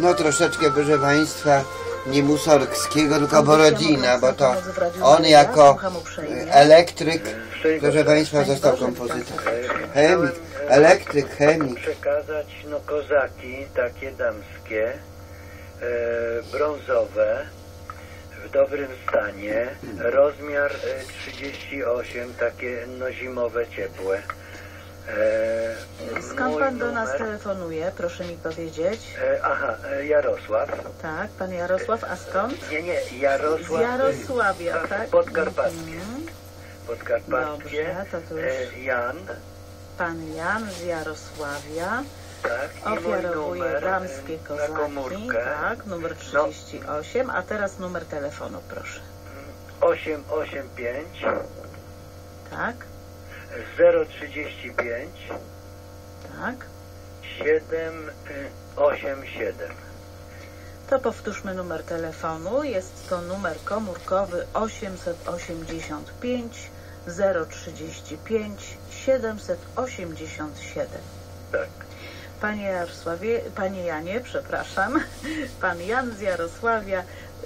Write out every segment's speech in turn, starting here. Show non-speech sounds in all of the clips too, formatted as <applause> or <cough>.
No troszeczkę, proszę Państwa, nie Musorgskiego, tylko Borodina, bo to on jako elektryk, proszę Państwa, został kompozytorem. Chemik, elektryk, chemik. przekazać no kozaki takie damskie, e, brązowe, w dobrym stanie, rozmiar e, 38, takie no zimowe, ciepłe. E, Skąd pan do nas telefonuje? Proszę mi powiedzieć. E, aha, e, Jarosław. Tak, pan Jarosław, a skąd? Nie, nie, Jarosław. Z Jarosławia, tak? Podkarpackie. Mhm. Podkarpackie. Dobrze, to tu już. Jan, Pan Jan z Jarosławia tak, ofiarowuje numer damskie kozaki. Tak, numer 38, a teraz numer telefonu, proszę. 885 Tak, 035 tak. 787. To powtórzmy numer telefonu. Jest to numer komórkowy 885 035 787. Tak. Panie Jarosławie, Panie Janie, przepraszam, <laughs> Pan Jan z Jarosławia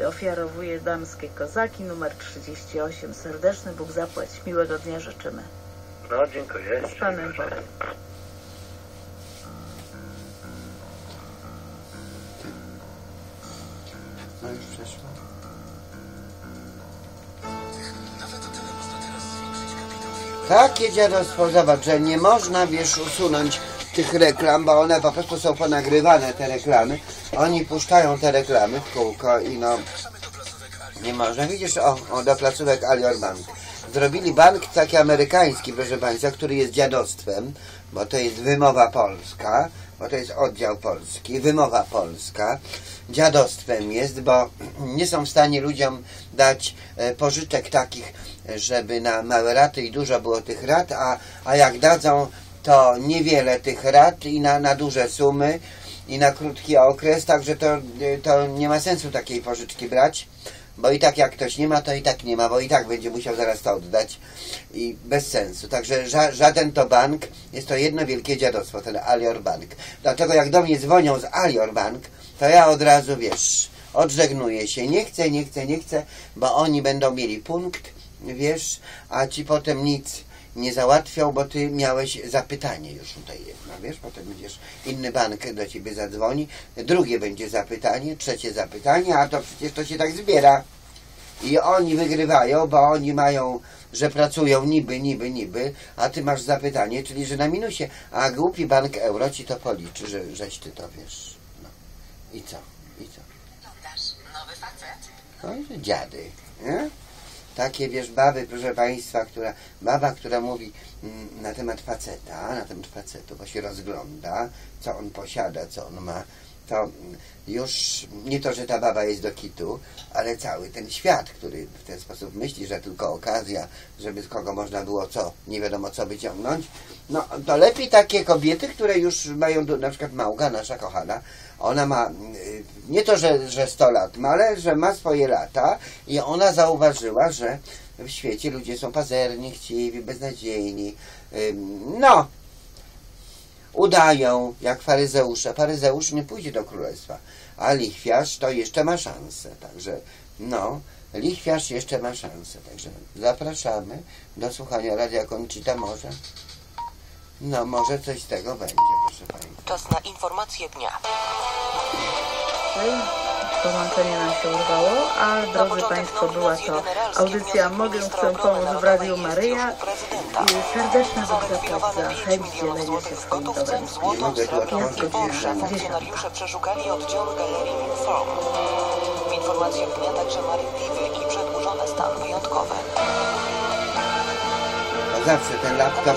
ofiarowuje damskie kozaki, numer 38. Serdeczny Bóg zapłać. Miłego dnia życzymy. No, dziękuję. Z Panem Bogiem. No już przeszło. Takie dziadostwo, zobacz, że nie można, wiesz, usunąć tych reklam, bo one po prostu są ponagrywane, te reklamy. Oni puszczają te reklamy w kółko i no... Nie można. Widzisz, o, o do placówek Alior Bank. Zrobili bank taki amerykański, proszę Państwa, który jest dziadostwem, bo to jest wymowa polska, bo to jest oddział polski, wymowa polska. Dziadostwem jest, bo <clears throat> nie są w stanie ludziom dać e, pożyczek takich, żeby na małe raty i dużo było tych rat, a, a jak dadzą, to niewiele tych rat i na, na duże sumy i na krótki okres, także to, to nie ma sensu takiej pożyczki brać. Bo i tak jak ktoś nie ma, to i tak nie ma, bo i tak będzie musiał zaraz to oddać i bez sensu. Także ża żaden to bank, jest to jedno wielkie dziadostwo, ten Alior Bank. Dlatego jak do mnie dzwonią z Alior Bank, to ja od razu, wiesz, odżegnuję się. Nie chcę, nie chcę, nie chcę, bo oni będą mieli punkt, wiesz, a ci potem nic nie załatwią, bo ty miałeś zapytanie już tutaj jedno, wiesz, potem będziesz, inny bank do ciebie zadzwoni, drugie będzie zapytanie, trzecie zapytanie, a to przecież to się tak zbiera. I oni wygrywają, bo oni mają, że pracują niby, niby, niby, a ty masz zapytanie, czyli że na minusie, a głupi bank euro ci to policzy, że, żeś ty to wiesz. No. I co? I co? Nowy facet? No dziady, nie? Takie, wiesz, baby, proszę Państwa, która, baba, która mówi mm, na temat faceta, na temat facetu, bo się rozgląda, co on posiada, co on ma, to już nie to, że ta baba jest do kitu, ale cały ten świat, który w ten sposób myśli, że tylko okazja, żeby z kogo można było co, nie wiadomo co wyciągnąć, no to lepiej takie kobiety, które już mają, na przykład Małga, nasza kochana, ona ma, y, nie to, że, że 100 lat ma, ale że ma swoje lata i ona zauważyła, że w świecie ludzie są pazerni, chciwi, beznadziejni. No, udają jak faryzeusze. Faryzeusz nie pójdzie do królestwa, a lichwiarz to jeszcze ma szansę. Także, no, lichwiarz jeszcze ma szansę. Także zapraszamy do słuchania Radia Kończyta może. No, może coś z tego będzie. Czas na informacje dnia. Połączenie nam się urwało, a drodzy Państwo, była to audycja Mogę Chcę Pomóc w Radiu Maryja i serdeczny Bóg zapłać za chęć dzielenia się swoim dobrem. Nie mogę tu Godzin otworzyć. Pierwsza nie mogę. funkcjonariusze przeszukali oddziały galerii Inform. W informacjach dnia także Malediwy i przedłużony stan wyjątkowy. Zawsze ten laptop.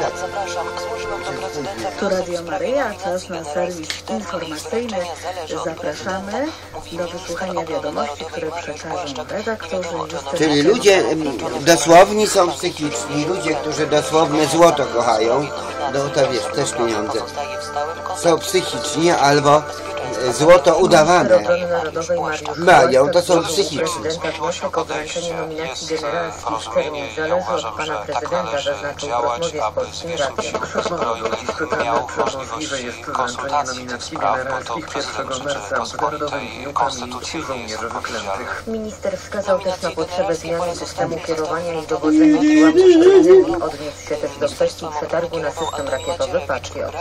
Tak- Tu Radio Maryja, czas na serwis informacyjny. Zapraszamy do wysłuchania wiadomości, które przekażą redaktorzy Czyli ludzie dosłowni są psychiczni, ludzie, którzy dosłownie złoto kochają, no to wiesz, też pieniądze. Są psychiczni albo złoto udawane. Mają, to są psychiczne. prezydenta wniosek o wręczenie nominacji generalskich w celu niezależny od pana prezydenta, zaznaczył w rozmowie z Polskim Radiem. miał możliwe jest wręczenie nominacji generalskich 1 marca w Narodowym Dniu Pamięci Żołnierzy Wyklętych. Minister wskazał też na potrzebę zmiany systemu kierowania i dowodzenia siłami zbrojnymi. Odniósł się też do kwestii przetargu na system rakietowy Patriot.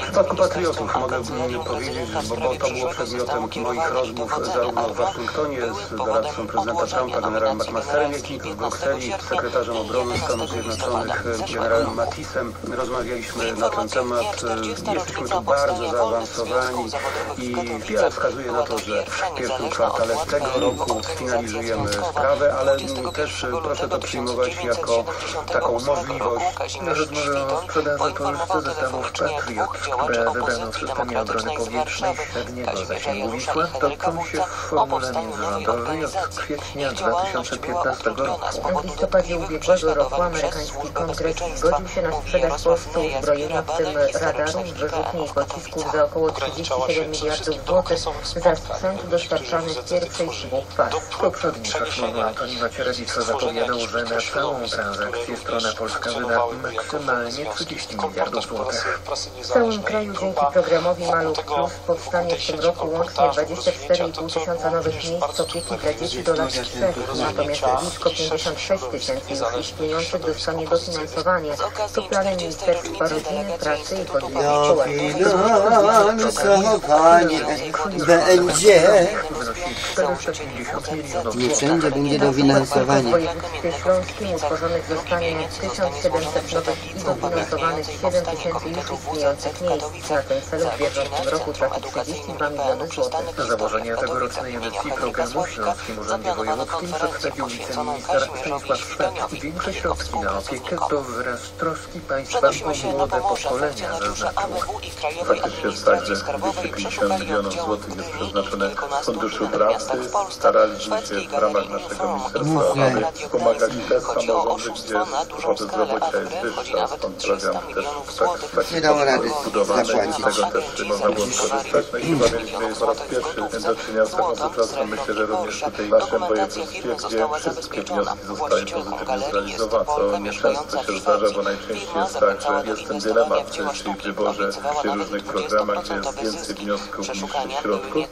W przypadku patriotów mogę powiedzieć, bo, bo to było przedmiotem moich rozmów zarówno w Waszyngtonie z doradcą prezydenta Trumpa, generałem McMasterem, jak i w Brukseli z sekretarzem obrony Stanów Zjednoczonych, generałem Mattisem. Rozmawialiśmy na ten temat. E, Jesteśmy tu bardzo zaawansowani i wiele wskazuje na to, że w pierwszym kwartale tego roku finalizujemy sprawę, ale też proszę to przyjmować jako taką możliwość Rozmowy o sprzedaży Polsce zestawów Patriot, które wydano w systemie obrony powietrznej średniego zasięgu Wisła, toczą się w formule międzyrządowej od kwietnia 2015 roku. W listopadzie ubiegłego roku amerykański kongres zgodził się na sprzedaż Polsce uzbrojenia, w tym radarów, wyrzutni i pocisków za około 37 miliardów złotych za sprzęt dostarczany z pierwszej dwóch faz. Poprzedni szefowy Antoni Macierewicz zapowiadał, że na całą transakcję strona polska wyda maksymalnie 30 miliardów złotych. W całym kraju dzięki programowi Maluch Plus powstanie w tym roku łącznie 24,5 tysiąca nowych miejsc opieki dla dzieci do lat 3. Natomiast blisko 56 tysięcy już istniejących dostanie dofinansowanie. To plany Ministerstwa Rodziny, Pracy i. Dofinansowanie będzie. Wynosi 450 milionów Nie wszędzie będzie W dofinansowanie. województwie śląskim utworzonych zostanie 1700 nowych i dofinansowanych 7 tysięcy już istniejących miejsc. Na ten cel w bieżącym roku trafi 32 miliony złotych. Założenia tegorocznej edycji programu w Śląskim Urzędzie Wojewódzkim przedstawił wiceminister Stanisław Szwed. Większe środki na opiekę to wyraz troski państwa o młode pokolenia, zaznaczył. Faktycznie jest tak, że 250 milionów złotych jest przeznaczone z Funduszu Pracy. Staraliśmy się w ramach naszego ministerstwa, aby wspomagać te samorządy, gdzie stopa bezrobocia jest wyższa. Stąd program też tak, w taki Nie dało rady sposób zbudowany i zapłacić. z tego też można było skorzystać. I chyba mieliśmy po raz pierwszy do czynienia z taką sytuacją. Myślę, że również tutaj w naszym województwie, gdzie wszystkie wnioski zostały pozytywnie zrealizowane, co nieczęsto się zdarza, bo najczęściej jest tak, że jest ten dylemat, czyli w wyborze przy różnych programach, gdzie jest więcej wniosków niż środków.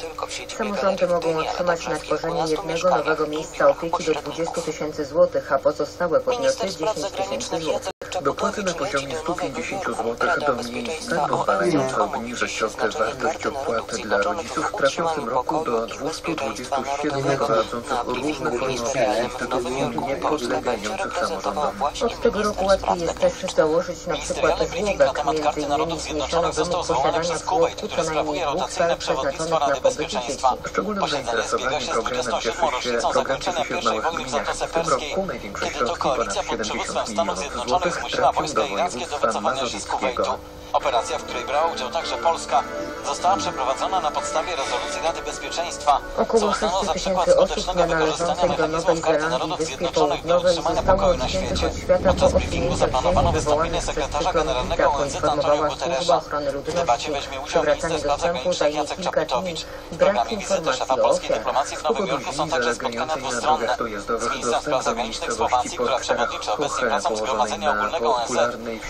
Samorządy mogą otrzymać na tworzenie jednego nowego miejsca opieki do 20 tysięcy złotych, a pozostałe podmioty 10 tysięcy złotych. Dopłaty na poziomie 150 zł do miejsca pozwalające obniżyć tę wartość opłaty dla rodziców trafią w tym roku do 227 prowadzących różne formy opieki instytucji niepodlegających samorządom. Od tego roku łatwiej jest też założyć na przykład żłobek. Między innymi zniesiono wymóg posiadania w żłobku co najmniej dwóch sal przeznaczonych na pobyt dzieci. Szczególnym zainteresowaniem programem cieszy się, program się w małych gminach. W tym roku największe środki, ponad 70 milionów złotych, trafią do województwa mazowieckiego. Operacja, w której brała udział także Polska, została przeprowadzona na podstawie rezolucji Rady Bezpieczeństwa, co Około 6 uznano za przykład skutecznego wykorzystania mechanizmów Karty Narodów Zjednoczonych do utrzymania pokoju na świecie. Podczas po briefingu zaplanowano wystąpienie sekretarza generalnego ONZ Antonio Ochrony W debacie weźmie udział minister spraw zagranicznych Jacek. Czaputowicz. W programie wizyty szefa polskiej dyplomacji w Nowym Jorku są także spotkania dwustronne z ministrem spraw zagranicznych Słowacji, która przewodniczy obecnie pracom Zgromadzenia Ogólnego ONZ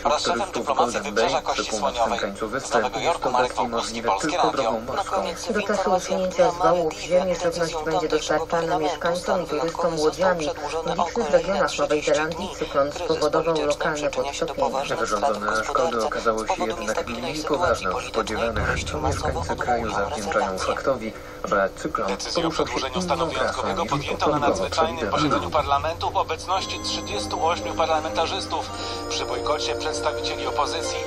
oraz szefem dyplomacji Wybrzeża Kości Słoniowej. Z Nowego Jorku Marek Pawłowski, Polskie Radio. Do czasu usunięcia zwału w ziemi żywność będzie dostarczana mieszkańcom i turystom łodziami. W licznych regionach Nowej Zelandii cyklon spowodował lokalne podtopienia. Wyrządzone szkody okazały się jednak mniej poważne od spodziewanych, co mieszkańcy kraju zawdzięczają faktowi, że cyklon Decyzję o przedłużeniu stanu wyjątkowego podjęto na nadzwyczajnym posiedzeniu parlamentu w obecności 38 parlamentarzystów. Przy bojkocie przedstawicieli opozycji.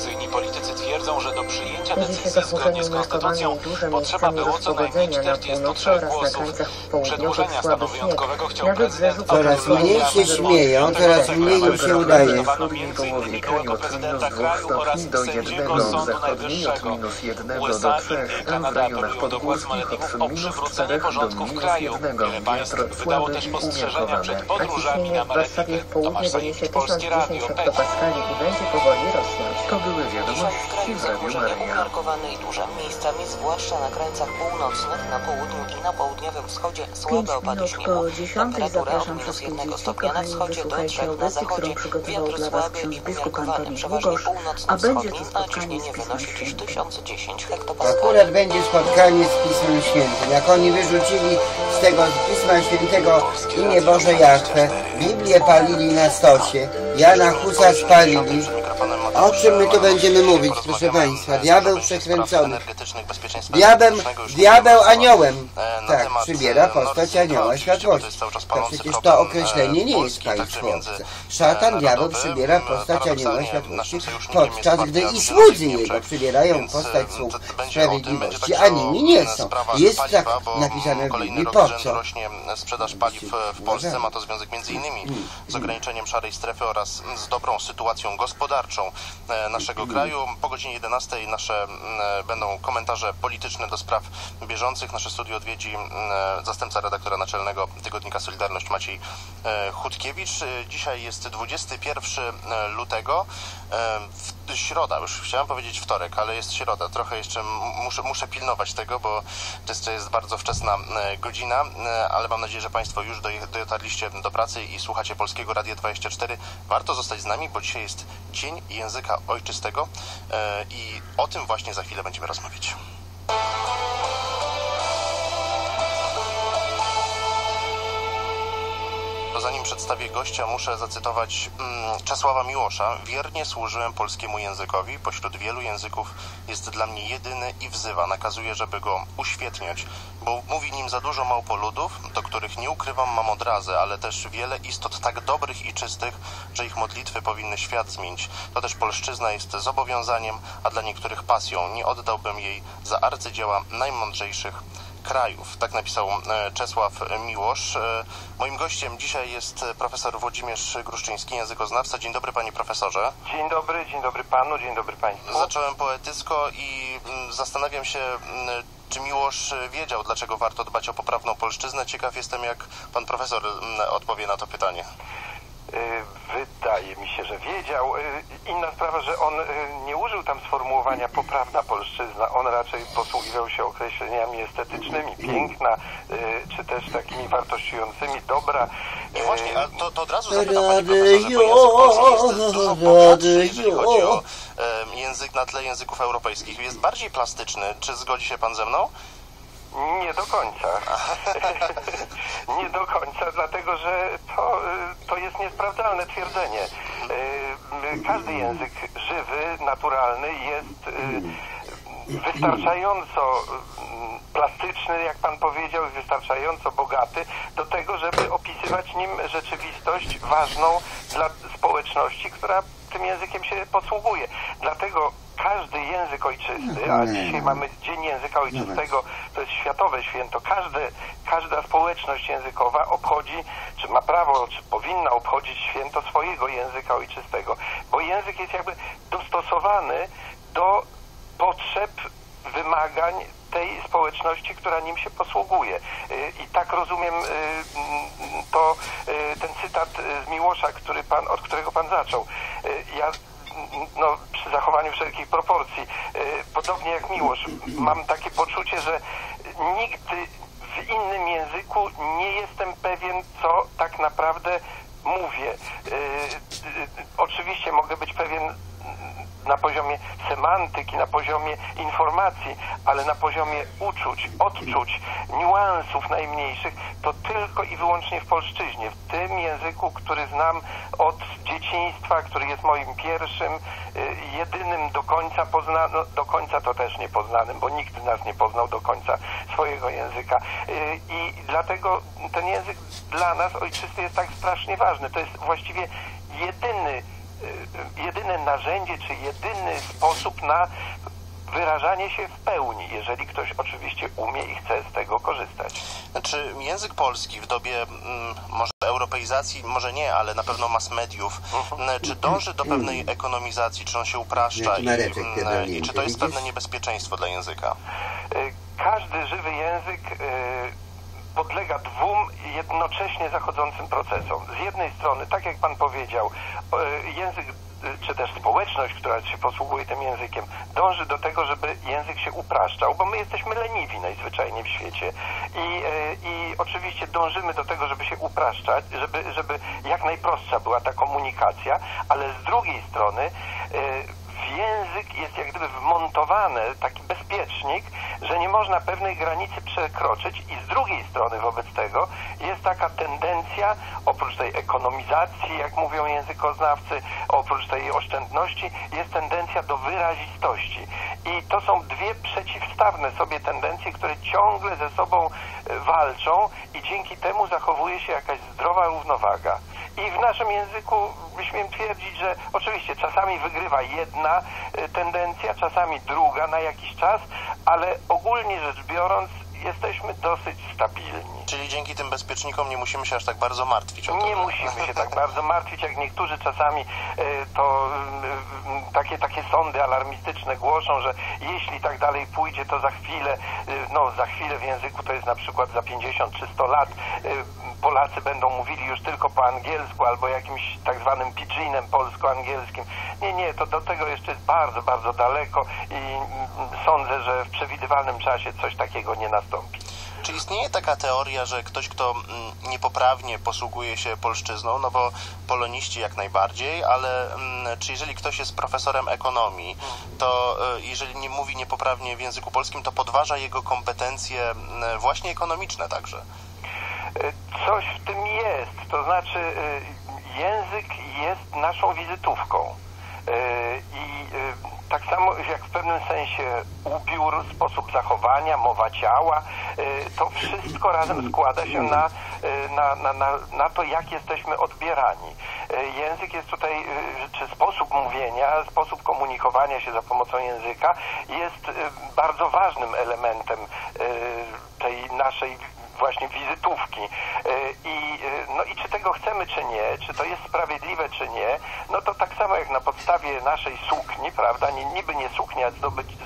Opozycyjni politycy twierdzą, że do przyjęcia decyzji zgodnie z konstytucją i potrzeba było co najmniej rozpogodzenia na północy 43 oraz na głosów. Przedłużenia stanu wyjątkowego chciał Na prezydent Coraz mniej się śmieją, coraz mniej im się udaje. W wschodniej połowie kraju od minus 2 stopni do 1, w zachodniej od minus 1 do 3, a w rejonach podgórskich od minus 4 do minus 1. Wiatr słaby i umiarkowany. A ciśnienie w Warszawie w południe wyniesie 1010 hektopaskali i będzie powoli rosnąć. To był Dzisiaj były w wiadomości kraju w Radiu Maryja. umiarkowane i duże. Miejscami, zwłaszcza na krańcach północnych, na południu i na południowym wschodzie słabe opady minut śniegu. po 10 Temperatura od zapraszam minus wszystkich 1 dzieci. stopnia na Kochani, wschodzie do wysłuchajcie 3 na audycji, którą zachodzie. przygotował Wiatr dla Was słaby ksiądz i biskup umiarkowany, Antoni przeważnie Długosz, a północno-wschodni, będzie to spotkanie z Pismem wynosi dziś Świętym. 1010 hektopaskali. Akurat będzie spotkanie z Pismem Świętym. Jak oni wyrzucili z tego Pisma Świętego imię Boże Jachwę, Biblię palili na stosie, Jana Husa spalili. O czym my tu będziemy mówić, proszę Państwa? Diabeł przekręcony. Diabeł, diabeł aniołem. Tak, przybiera postać anioła światłości. To przecież to określenie nie jest państwo obce. Szatan, diabeł przybiera postać anioła światłości, podczas gdy i słudzy jego przybierają postać sług sprawiedliwości, a nimi nie są. Jest tak napisane w Biblii, po co? rośnie sprzedaż paliw w Polsce. Ma to związek między innymi z ograniczeniem szarej strefy oraz z dobrą sytuacją gospodarczą e, naszego kraju. Po godzinie 11 nasze m, będą komentarze polityczne do spraw bieżących. Nasze studio odwiedzi m, zastępca redaktora naczelnego tygodnika Solidarność Maciej e, Chudkiewicz. E, Dzisiaj jest 21 lutego. W- Środa, już chciałem powiedzieć wtorek, ale jest środa. Trochę jeszcze muszę, muszę pilnować tego, bo to jest bardzo wczesna e, godzina, e, ale mam nadzieję, że Państwo już dotarliście do pracy i słuchacie Polskiego Radia 24. Warto zostać z nami, bo dzisiaj jest Dzień Języka Ojczystego e, i o tym właśnie za chwilę będziemy rozmawiać. Zanim przedstawię gościa, muszę zacytować mm, Czesława Miłosza. Wiernie służyłem polskiemu językowi. Pośród wielu języków jest dla mnie jedyny i wzywa. Nakazuje, żeby go uświetniać, bo mówi nim za dużo małpoludów, do których nie ukrywam mam odrazę, ale też wiele istot tak dobrych i czystych, że ich modlitwy powinny świat zmienić. To też polszczyzna jest zobowiązaniem, a dla niektórych pasją. Nie oddałbym jej za arcydzieła najmądrzejszych krajów. Tak napisał e, Czesław Miłosz. E, Moim gościem dzisiaj jest profesor Włodzimierz Gruszczyński, językoznawca. Dzień dobry panie profesorze. Dzień dobry, dzień dobry panu, dzień dobry państwu. Zacząłem poetycko i mm, zastanawiam się, mm, czy Miłosz wiedział, dlaczego warto dbać o poprawną polszczyznę. Ciekaw jestem, jak pan profesor mm, odpowie na to pytanie. Y, Wydaje mi się, że wiedział. Y, Inna sprawa, że on y, nie użył tam sformułowania poprawna polszczyzna. On raczej posługiwał się określeniami estetycznymi, piękna, czy też takimi wartościującymi, dobra. I właśnie, a to, to od razu zapytam panie profesorze, bo język polski jest dużo bogatszy, jeżeli chodzi o język na tle języków europejskich. Jest bardziej plastyczny. Czy zgodzi się pan ze mną? Nie do końca. <laughs> nie do końca, dlatego że to, y, to jest niesprawdzalne twierdzenie. Y, Każdy język żywy, naturalny jest y, wystarczająco plastyczny, jak pan powiedział, i wystarczająco bogaty do tego, żeby opisywać nim rzeczywistość ważną dla społeczności, która tym językiem się posługuje. Dlatego każdy język ojczysty, a dzisiaj mamy Dzień Języka Ojczystego, to jest światowe święto, każde, każda społeczność językowa obchodzi, czy ma prawo, czy powinna obchodzić święto swojego języka ojczystego, bo język jest jakby dostosowany do potrzeb, wymagań tej społeczności, która nim się posługuje. Y, I tak rozumiem y, mm, to, y, ten cytat z Miłosza, który pan, od którego pan zaczął. Ja mm, no, przy zachowaniu wszelkich proporcji, y, podobnie jak Miłosz, mam takie poczucie, że nigdy w innym języku nie jestem pewien, co tak naprawdę mówię. Y, y, Oczywiście mogę być pewien na poziomie semantyki, na poziomie informacji, ale na poziomie uczuć, odczuć, niuansów najmniejszych, to tylko i wyłącznie w polszczyźnie, w tym języku, który znam od dzieciństwa, który jest moim pierwszym, y, jedynym do końca poznanym, no, do końca to też niepoznanym, bo nikt nas nie poznał do końca swojego języka. Y, I dlatego ten język dla nas ojczysty jest tak strasznie ważny. To jest właściwie jedyny jedyne narzędzie, czy jedyny sposób na wyrażanie się w pełni, jeżeli ktoś oczywiście umie i chce z tego korzystać. Czy język polski w dobie mm, może europeizacji, może nie, ale na pewno mass mediów, m, czy dąży do pewnej ekonomizacji, czy on się upraszcza Jaki i, mm, pierdolnięty, i czy to jest pewne niebezpieczeństwo dla języka? Y, Każdy żywy język y, podlega dwóm jednocześnie zachodzącym procesom. Z jednej strony, tak jak pan powiedział, y, język y, czy też społeczność, która się posługuje tym językiem, dąży do tego, żeby język się upraszczał, bo my jesteśmy leniwi najzwyczajniej w świecie i, y, i oczywiście dążymy do tego, żeby się upraszczać, żeby, żeby jak najprostsza była ta komunikacja, ale z drugiej strony w język jest jak gdyby wmontowany taki bezpiecznik, że nie można pewnej granicy przekroczyć i z drugiej strony wobec tego jest taka tendencja, oprócz tej ekonomizacji, jak mówią językoznawcy, oprócz tej oszczędności, jest tendencja do wyrazistości. I to są dwie przeciwstawne sobie tendencje, które ciągle ze sobą walczą i dzięki temu zachowuje się jakaś zdrowa równowaga. I w naszym języku śmiem twierdzić, że oczywiście czasami wygrywa jedna y, tendencja, czasami druga na jakiś czas, ale ogólnie rzecz biorąc jesteśmy dosyć stabilni. Czyli dzięki tym bezpiecznikom nie musimy się aż tak bardzo martwić to. Nie że- musimy się <laughs> tak bardzo martwić, jak niektórzy czasami y, to y, y, takie, takie sądy alarmistyczne głoszą, że jeśli tak dalej pójdzie, to za chwilę, y, no za chwilę w języku to jest na przykład za 50 czy 100 lat Polacy będą mówili już tylko po angielsku albo jakimś tak zwanym pidginem polsko-angielskim. Nie, nie, to do tego jeszcze jest bardzo, bardzo daleko i mm, sądzę, że w przewidywalnym czasie coś takiego nie nastąpi. Czy istnieje taka teoria, że ktoś, kto mm, niepoprawnie posługuje się polszczyzną, no bo poloniści jak najbardziej, ale mm, czy jeżeli ktoś jest profesorem ekonomii, to e, jeżeli nie mówi niepoprawnie w języku polskim, to podważa jego kompetencje mm, właśnie ekonomiczne także? Y, Coś w tym jest, to znaczy y, język jest naszą wizytówką i y, tak samo jak w pewnym sensie ubiór, sposób zachowania, mowa ciała, y, to wszystko razem składa się na, na, na, na, na to, jak jesteśmy odbierani. Język jest tutaj, czy sposób mówienia, sposób komunikowania się za pomocą języka jest bardzo ważnym elementem tej naszej właśnie wizytówki. Y, I, y, no i czy tego chcemy, czy nie, czy to jest sprawiedliwe, czy nie, no to tak samo jak na podstawie naszej sukni, prawda, ni- niby nie suknia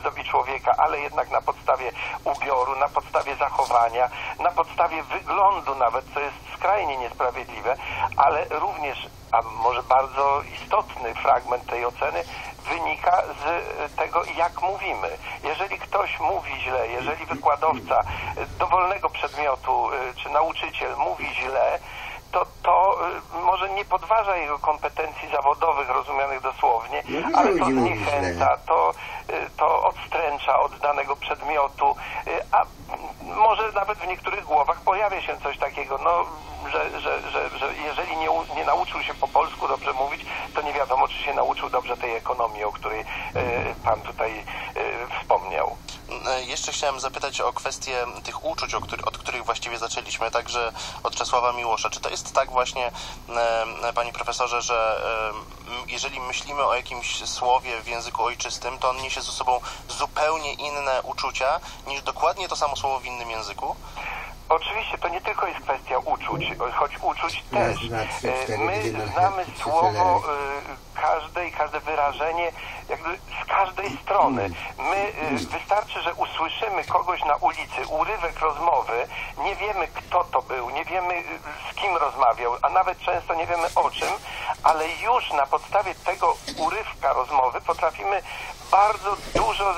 zdobi człowieka, ale jednak na podstawie ubioru, na podstawie zachowania, na podstawie wyglądu nawet, co jest skrajnie niesprawiedliwe, ale również, a może bardzo istotny fragment tej oceny, wynika z y, tego, jak mówimy. Jeżeli ktoś mówi źle, jeżeli wykładowca dowolnego przedmiotu y, czy nauczyciel mówi źle, to to y, może nie podważa jego kompetencji zawodowych, rozumianych dosłownie, No, ale to zniechęca, to, to odstręcza od danego przedmiotu, a może nawet w niektórych głowach pojawia się coś takiego, no, że, że, że, że jeżeli nie, nie nauczył się po polsku dobrze mówić, to nie wiadomo, czy się nauczył dobrze tej ekonomii, o której y, pan tutaj y, wspomniał. E, Jeszcze chciałem zapytać o kwestię tych uczuć, od których właściwie zaczęliśmy, także od Czesława Miłosza. Czy to jest tak właśnie, e, panie profesorze, że e, jeżeli myślimy o jakimś słowie w języku ojczystym, to on niesie ze sobą zupełnie inne uczucia niż dokładnie to samo słowo w innym języku? Oczywiście to nie tylko jest kwestia uczuć, choć uczuć też. E, My znamy słowo e, każde i każde wyrażenie jakby z każdej strony. My e, wystarczy, że usłyszymy kogoś na ulicy, urywek rozmowy, nie wiemy kto to był, nie wiemy z kim rozmawiał, a nawet często nie wiemy o czym, ale już na podstawie tego urywka rozmowy potrafimy bardzo dużo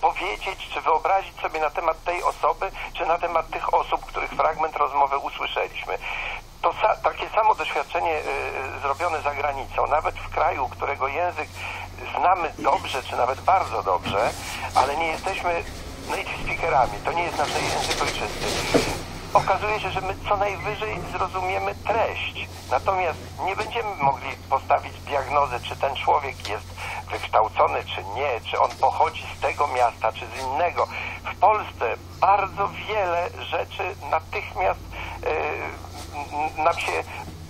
powiedzieć, czy wyobrazić sobie na temat tej osoby, czy na temat tych osób, których fragment rozmowy usłyszeliśmy. To sa- takie samo doświadczenie y, zrobione za granicą, nawet w kraju, którego język znamy dobrze, czy nawet bardzo dobrze, ale nie jesteśmy native speakerami, to nie jest nasz język ojczysty. Okazuje się, że my co najwyżej zrozumiemy treść, natomiast nie będziemy mogli postawić diagnozy, czy ten człowiek jest wykształcony, czy nie, czy on pochodzi z tego miasta, czy z innego. W Polsce bardzo wiele rzeczy natychmiast e, nam się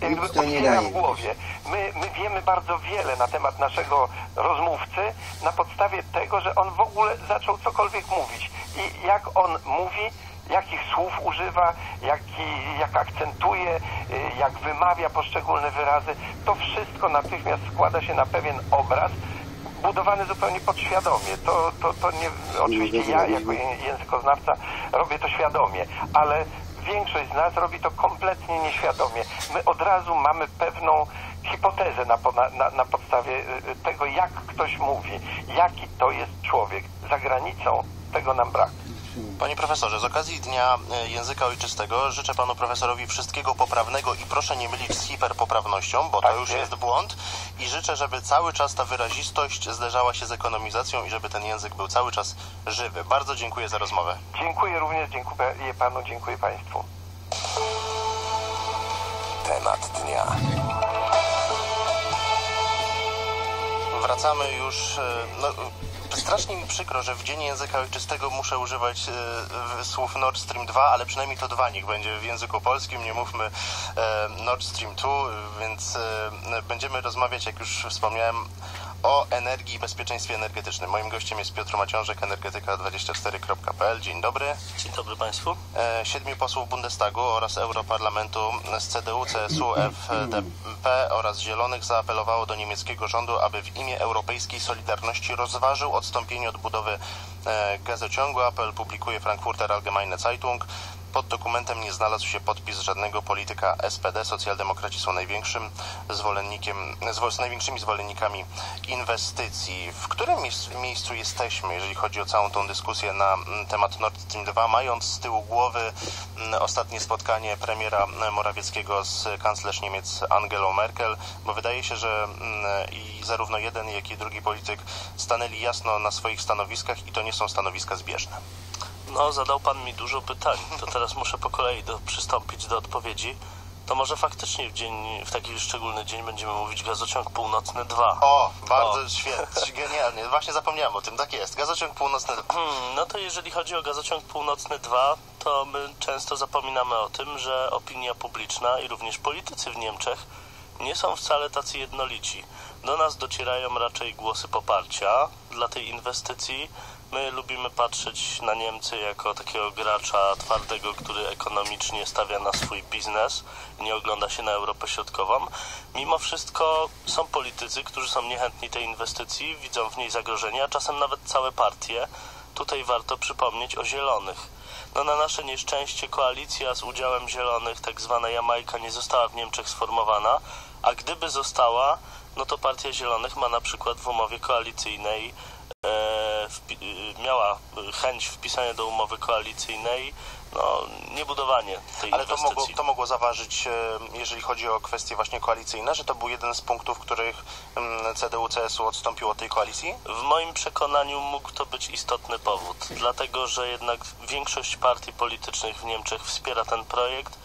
jakby otwiera w głowie. My, my wiemy bardzo wiele na temat naszego rozmówcy na podstawie tego, że on w ogóle zaczął cokolwiek mówić. I jak on mówi, jakich słów używa, jaki, jak akcentuje, y, jak wymawia poszczególne wyrazy, to wszystko natychmiast składa się na pewien obraz, budowany zupełnie podświadomie. To, to, to nie, oczywiście ja jako językoznawca robię to świadomie, ale większość z nas robi to kompletnie nieświadomie. My od razu mamy pewną hipotezę na, na, na, podstawie y, tego, jak ktoś mówi, jaki to jest człowiek. Za granicą tego nam brak. Panie profesorze, z okazji Dnia e, Języka Ojczystego życzę panu profesorowi wszystkiego poprawnego i proszę nie mylić z hiperpoprawnością, bo to Tak już jest. błąd. I życzę, żeby cały czas ta wyrazistość zderzała się z ekonomizacją i żeby ten język był cały czas żywy. Bardzo dziękuję za rozmowę. Dziękuję również, dziękuję panu, dziękuję państwu. Temat dnia. Wracamy już. e, No, strasznie mi przykro, że w Dzień Języka Ojczystego muszę używać e, słów Nord Stream 2, ale przynajmniej to dwa niech będzie w języku polskim. Nie mówmy e, Nord Stream 2, więc e, będziemy rozmawiać, jak już wspomniałem, o energii i bezpieczeństwie energetycznym. Moim gościem jest Piotr Maciążek, energetyka24.pl. Dzień dobry. Dzień dobry Państwu. E, Siedmiu posłów Bundestagu oraz Europarlamentu z CDU, CSU, FDP oraz Zielonych zaapelowało do niemieckiego rządu, aby w imię europejskiej solidarności rozważył odstąpienie od budowy e, gazociągu. Apel publikuje Frankfurter Allgemeine Zeitung. Pod dokumentem nie znalazł się podpis żadnego polityka SPD. Socjaldemokraci są największym zwolennikiem, zwo- z największymi zwolennikami inwestycji. W którym miejsc- miejscu jesteśmy, jeżeli chodzi o całą tą dyskusję na mm, temat Nord Stream 2, mając z tyłu głowy mm, ostatnie spotkanie premiera Morawieckiego z kanclerz Niemiec Angelą Merkel, bo wydaje się, że mm, i zarówno jeden, jak i drugi polityk stanęli jasno na swoich stanowiskach i to nie są stanowiska zbieżne. No, zadał Pan mi dużo pytań, to teraz muszę po kolei do, przystąpić do odpowiedzi. To może faktycznie w dzień, w taki szczególny dzień będziemy mówić gazociąg północny 2. O, bardzo świetnie, genialnie. Właśnie zapomniałem o tym, tak jest. Gazociąg północny. Hmm, No to jeżeli chodzi o gazociąg północny 2, to my często zapominamy o tym, że opinia publiczna i również politycy w Niemczech nie są wcale tacy jednolici. Do nas docierają raczej głosy poparcia dla tej inwestycji. My lubimy patrzeć na Niemcy jako takiego gracza twardego, który ekonomicznie stawia na swój biznes nie ogląda się na Europę Środkową. Mimo wszystko są politycy, którzy są niechętni tej inwestycji, widzą w niej zagrożenie, a czasem nawet całe partie. Tutaj warto przypomnieć o Zielonych. No na nasze nieszczęście koalicja z udziałem Zielonych, tak zwana Jamajka, nie została w Niemczech sformowana, a gdyby została, no to Partia Zielonych ma na przykład w umowie koalicyjnej miała e, chęć wpisania do umowy koalicyjnej no, niebudowanie tej Ale to inwestycji. mogło, to mogło zaważyć, e, jeżeli chodzi o kwestie właśnie koalicyjne, że to był jeden z punktów, w których mm, CDU, CSU odstąpiło od tej koalicji? W moim przekonaniu mógł to być istotny powód, dlatego że jednak większość partii politycznych w Niemczech wspiera ten projekt.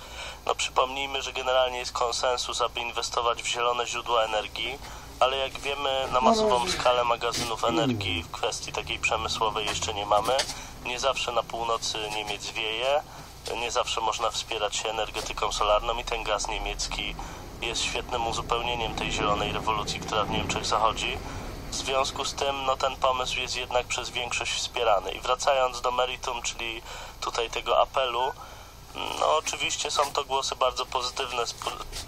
No przypomnijmy, że generalnie jest konsensus, aby inwestować w zielone źródła energii, ale jak wiemy, na masową skalę magazynów energii w kwestii takiej przemysłowej jeszcze nie mamy. Nie zawsze na północy Niemiec wieje, nie zawsze można wspierać się energetyką solarną i ten gaz niemiecki jest świetnym uzupełnieniem tej zielonej rewolucji, która w Niemczech zachodzi. W związku z tym no, ten pomysł jest jednak przez większość wspierany. I wracając do meritum, czyli tutaj tego apelu, no oczywiście są to głosy bardzo pozytywne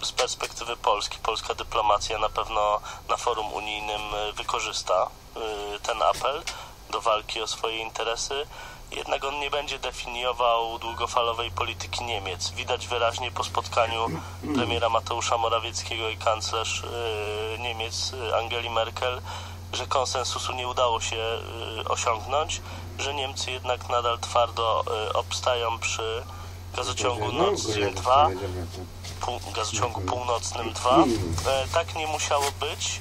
z, perspektywy Polski. Polska dyplomacja na pewno na forum unijnym y, wykorzysta y, ten apel do walki o swoje interesy. Jednak on nie będzie definiował długofalowej polityki Niemiec. Widać wyraźnie po spotkaniu premiera Mateusza Morawieckiego i kanclerz y, Niemiec Angeli Merkel, że konsensusu nie udało się osiągnąć, że Niemcy jednak nadal twardo obstają przy gazociągu Nord Stream 2, pół, gazociągu północnym 2. E, tak nie musiało być,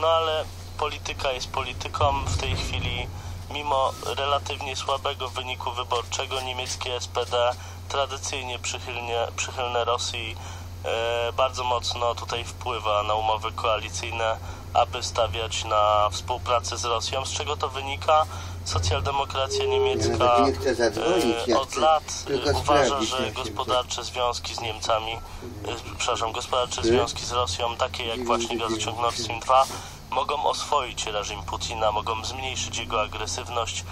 no ale polityka jest polityką. W tej chwili, mimo relatywnie słabego wyniku wyborczego, niemieckie SPD tradycyjnie przychylnie, przychylne Rosji e, bardzo mocno tutaj wpływa na umowy koalicyjne, aby stawiać na współpracę z Rosją. Z czego to wynika? Socjaldemokracja niemiecka e, od lat uważa, że gospodarcze związki z Niemcami, e, przepraszam, gospodarcze związki z Rosją, takie jak właśnie gazociąg Nord Stream 2, mogą oswoić reżim Putina, mogą zmniejszyć jego agresywność.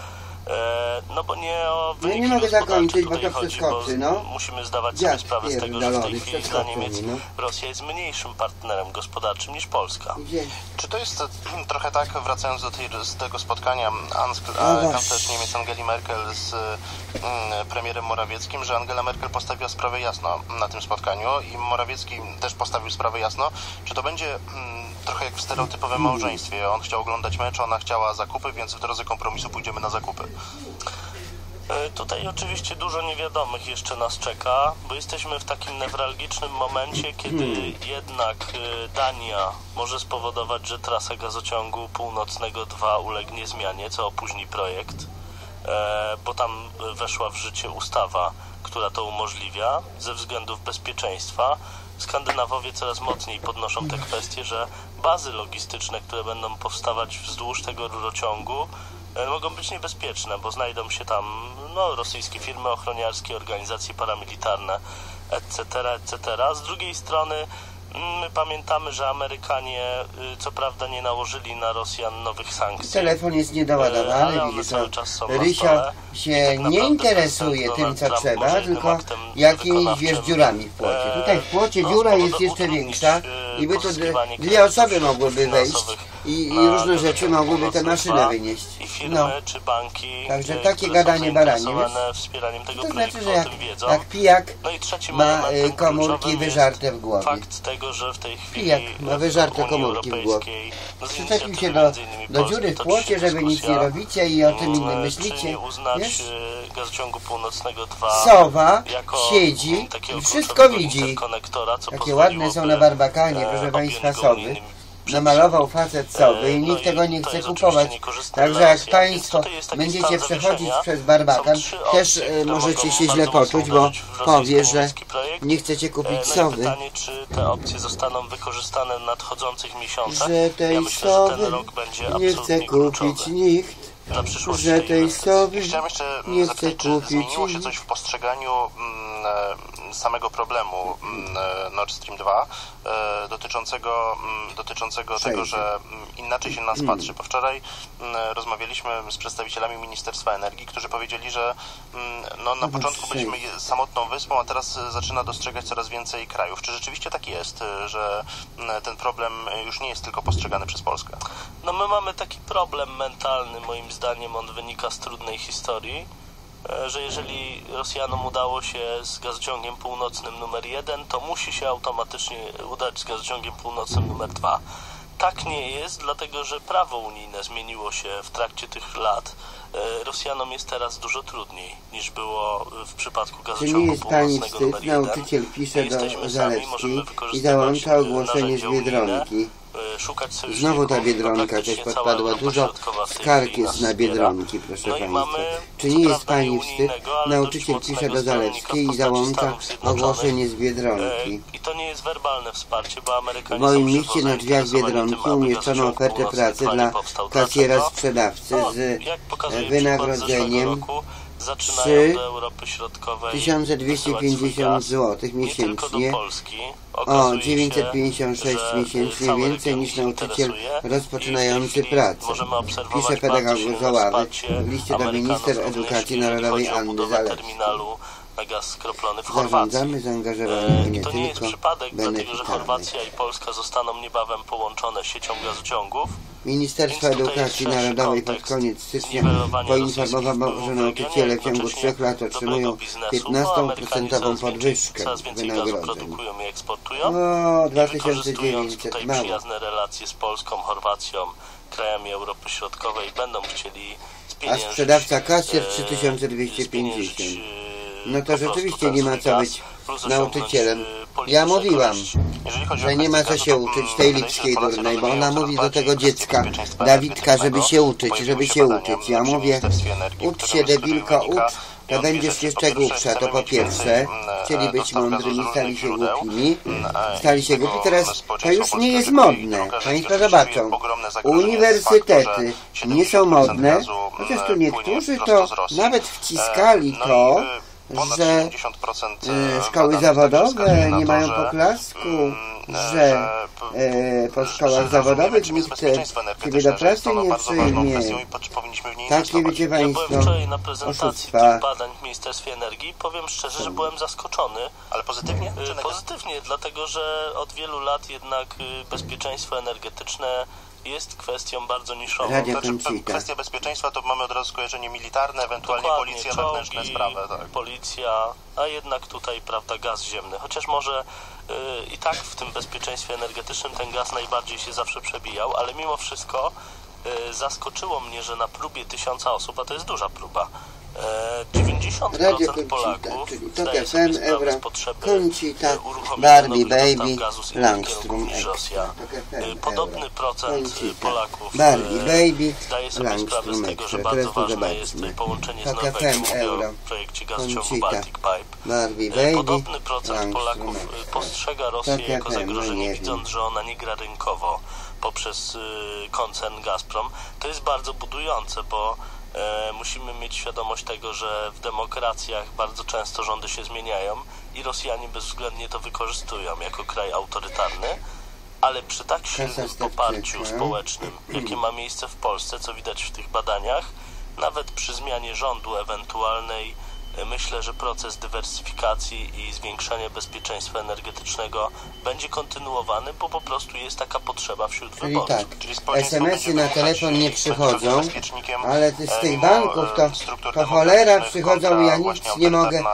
E, No bo nie o No nie wyniki mogę gospodarcze zakończyć, bo tutaj to chodzi, przeskoczy, no. Musimy zdawać sobie sprawę z tego, że w tej chwili dla Niemiec mi, no. Rosja jest mniejszym partnerem gospodarczym niż Polska. Gdzie? Czy to jest e, <clears throat> trochę tak, wracając do, tej, z tego spotkania No kanclerz Niemiec Angeli Merkel z mm, premierem Morawieckim, że Angela Merkel postawiła sprawę jasno na tym spotkaniu i Morawiecki też postawił sprawę jasno. Czy to będzie mm, trochę jak w stereotypowym małżeństwie? On chciał oglądać mecz, ona chciała zakupy, więc w drodze kompromisu pójdziemy na zakupy. E, Tutaj oczywiście dużo niewiadomych jeszcze nas czeka, bo jesteśmy w takim newralgicznym momencie, kiedy jednak e, Dania może spowodować, że trasa gazociągu północnego 2 ulegnie zmianie, co opóźni projekt, e, bo tam weszła w życie ustawa, która to umożliwia ze względów bezpieczeństwa. Skandynawowie coraz mocniej podnoszą te kwestie, że bazy logistyczne, które będą powstawać wzdłuż tego rurociągu, e, mogą być niebezpieczne, bo znajdą się tam no, rosyjskie firmy ochroniarskie, organizacje paramilitarne, etc., etc. Z drugiej strony my pamiętamy, że Amerykanie y, co prawda nie nałożyli na Rosjan nowych sankcji. Telefon jest niedoładowany, one widzisz, cały czas są stole. I się tak nie interesuje tym, co Trump trzeba, tylko jakimiś, wiesz, dziurami w płocie. e, Tutaj w płocie no, dziura jest jeszcze większa e, i by to dwie, osoby mogłyby wejść i, i różne rzeczy mogłyby te maszyny wynieść. No. Także e, takie gadanie baranie, To znaczy, że jak, o tym wiedzą. jak pijak No ma y, komórki wyżarte w głowie. Fakt tego, że w tej chwili Pijak ma wyżarte komórki w głowie. Przyczepił się do, do dziury w płocie, żeby nic nie robicie i o tym innym myślicie. Wiesz? e, gazociągu północnego 2 Sowa siedzi i wszystko widzi. Jakie ładne są na barbakanie, e, proszę Państwa, sowy. Unijnymi Namalował facet sowy i E, no nikt i tego nie chce kupować. Także jak Państwo będziecie przechodzić przez barbakan, też e, możecie się źle poczuć, bo powie, że nie chcecie E, kupić No i sowy. pytanie, czy te opcje zostaną wykorzystane w nadchodzących miesiącach. Że tej ja myślę, że sowy nie chce kupić nikt. Że tej sowy nie chce kupić zmieniło się nikt. coś w postrzeganiu mm, e, samego problemu mm, e, Nord Stream 2 e, dotyczącego, mm, dotyczącego tego, że mm, inaczej się na nas patrzy. Bo wczoraj rozmawialiśmy z przedstawicielami Ministerstwa Energii, którzy powiedzieli, że no, na Mhm, początku byliśmy samotną wyspą, a teraz e, zaczyna dostrzegać coraz więcej krajów. Czy rzeczywiście tak jest, e, że ten problem e, już nie jest tylko postrzegany przez Polskę? No my mamy taki problem mentalny, moim zdaniem on wynika z trudnej historii, e, że jeżeli Rosjanom udało się z gazociągiem północnym numer jeden, to musi się automatycznie udać z gazociągiem północnym numer dwa. Tak nie jest, dlatego że prawo unijne zmieniło się w trakcie tych lat. E, Rosjanom jest teraz dużo trudniej niż było w przypadku gazociągu jest Pani północnego numer wstyd? jeden. Nauczyciel pisze do Zalewskiej i załącza e, ogłoszenie z narzędzia unijne, Sojuszników. Znowu ta Biedronka też podpadła. Dużo w skarg jest na. Biedronki, proszę No Państwa. Czy nie jest Pani wstyd? Nauczyciel pisze do Zalewskiej i w załącza ogłoszenie z Biedronki. E, I to nie jest werbalne wsparcie, bo W Amerykanie moim są mieście na drzwiach Biedronki umieszczono ofertę pracy dla kasjera sprzedawcy No, z e, wynagrodzeniem zaczynają trzy do Europy Środkowej 1250 wysyłać swój gaz. zł miesięcznie. Polski. O Okazuje się, 956 że miesięcznie więcej niż się nauczyciel rozpoczynający pracę. Pisze pedagog Załawy w liście do minister edukacji narodowej Anny Zalewskiej. terminalu na gaz skroplony w Chorwacji. Zarządzamy zaangażowaniem nie I to nie jest przypadek, dlatego że. Chorwacja i Polska zostaną niebawem połączone siecią gazociągów. Ministerstwo Edukacji Narodowej pod koniec stycznia zniwelowania poinformował, rosyjskich że nauczyciele w ciągu trzech lat otrzymują biznesu, bo Amerykanie 15% coraz więcej- podwyżkę wynagrodzeń. O, wykorzystując 2900, tutaj mało. przyjazne relacje z Polską, Chorwacją, krajami Europy Środkowej, będą chcieli A sprzedawca kasjer e, 3250. spieniężyć, e, No to prostu rzeczywiście nie ma co być nauczycielem. e, Ja mówiłam, że nie ma co się uczyć mm, tej lipskiej durnej, bo ona mówi do tego dziecka, Dawidka, żeby się uczyć, żeby się uczyć. Ja mówię, ucz się debilko, ucz, to będziesz jeszcze głupsza, to po pierwsze. mm, Chcieli być mądrymi, stali się głupimi, Mm, stali się głupi, teraz to już nie jest modne. Państwo zobaczą, uniwersytety nie są 70% modne, chociaż mm, tu niektórzy to nawet wciskali E, no to, e, że 70% e, e, szkoły zawodowe nie mają poklasku, mm, że e, po szkołach zawodowych nikt bezpieczeństwo ciebie do pracy nie przyjmie. Takie prezentacji oszustwa. badań w Ministerstwie Energii. Powiem szczerze, że byłem zaskoczony. Ale pozytywnie? Pozytywnie, dlatego że od wielu lat jednak y, bezpieczeństwo energetyczne jest kwestią bardzo niszową. Radio Znaczy, kwestia bezpieczeństwa to mamy od razu skojarzenie militarne, ewentualnie Dokładnie, policja, czołgi, wewnętrzne sprawy. Tak. policja, a jednak tutaj, prawda, gaz ziemny. Chociaż może y, i tak w tym bezpieczeństwie energetycznym ten gaz najbardziej się zawsze przebijał, ale mimo wszystko y, zaskoczyło mnie, że na próbie tysiąca osób, a to jest duża próba, 90% Radio Koncita, Polaków czyli zdaje Tok sobie FM, sprawę Euro, z potrzeby Koncita, Barbie Baby, Langstrom Extra. Tok FM, Y, Podobny procent Koncita, Polaków Barbie Baby, zdaje sobie sprawę Langstrom z tego, że Extra. bardzo Teraz to zobaczmy. połączenie z Tok. FM, Euro, o projekcie gazociągu Koncita, Baltic Pipe. Barbie E, Baby, Podobny procent Langstrom Polaków e, Extra. postrzega Rosję jako jak ja, no zagrożenie, nie widząc, że ona nie gra rynkowo poprzez koncern Gazprom. To jest bardzo budujące, bo e, musimy mieć świadomość tego, że w demokracjach bardzo często rządy się zmieniają i Rosjanie bezwzględnie to wykorzystują jako kraj autorytarny. Ale przy tak silnym poparciu społecznym, jakie ma miejsce w Polsce, co widać w tych badaniach, nawet przy zmianie rządu ewentualnej, e, myślę, że proces dywersyfikacji i zwiększania bezpieczeństwa energetycznego będzie kontynuowany, bo po prostu jest taka potrzeba wśród Czyli wyborców. tak, Czyli SMS-y na telefon nie przychodzą, ale z tych banków to, to cholera przychodzą, kontra ja nic nie mogę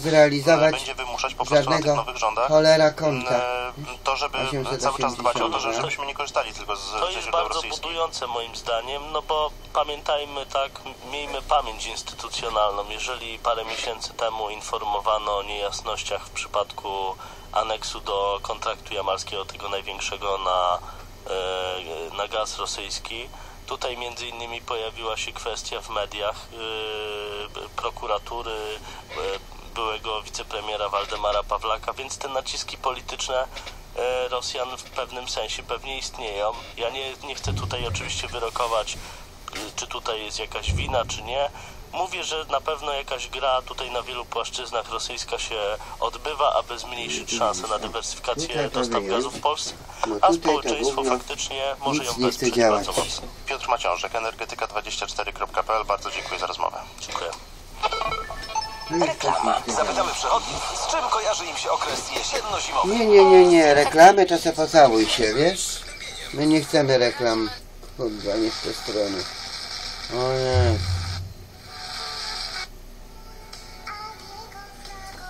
zrealizować będzie wymuszać po prostu na tych żadnego cholera konta. e, to, żeby 880, cały czas dbać o to, żebyśmy nie korzystali tylko z, To jest bardzo budujące moim zdaniem, no bo pamiętajmy tak, miejmy pamięć instytucjonalną. Jeżeli parę miesięcy temu informowano o niejasnościach w przypadku aneksu do kontraktu jamalskiego, tego największego na, e, na gaz rosyjski, tutaj między innymi pojawiła się kwestia w mediach e, prokuratury e, byłego wicepremiera Waldemara Pawlaka, więc te naciski polityczne Rosjan w pewnym sensie pewnie istnieją. Ja nie, nie chcę tutaj oczywiście wyrokować, czy tutaj jest jakaś wina, czy nie. Mówię, że na pewno jakaś gra tutaj na wielu płaszczyznach rosyjska się odbywa, aby zmniejszyć szanse na dywersyfikację dostaw gazu w Polsce, No a społeczeństwo faktycznie może ją wesprzeć bardzo mocno. Piotr Maciążek, energetyka24.pl. Bardzo dziękuję za rozmowę. Dziękuję. No działać. Zapytamy przechodniów, z czym kojarzy im się okres jesienno-zimowy. Nie, nie, nie, nie, reklamy to se pocałuj się, wiesz? My nie chcemy reklam. Kurwa, nie w tę stronę. O nie.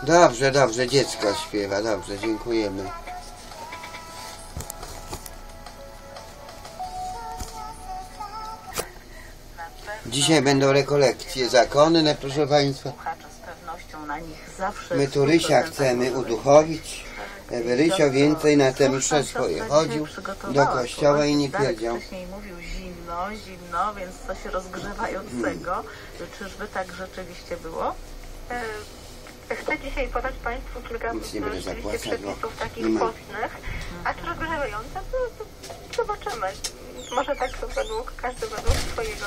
Dobrze, dobrze, dziecko śpiewa, dobrze, dziękujemy. Dzisiaj będą rekolekcje zakonne, proszę Państwa. My tu Rysia chcemy uduchowić. Żeby Rysio więcej na te msze swoje chodził do kościoła i nie pierdział. Wcześniej mówił zimno, zimno, więc coś rozgrzewającego. Hmm. Czyżby tak rzeczywiście było? E, Chcę dzisiaj podać Państwu kilka Nic nie będę rzeczywiście zapłacać, bo przepisów takich ma. postnych, a czy rozgrzewające, to, to zobaczymy. Może tak to według, każdy według swojego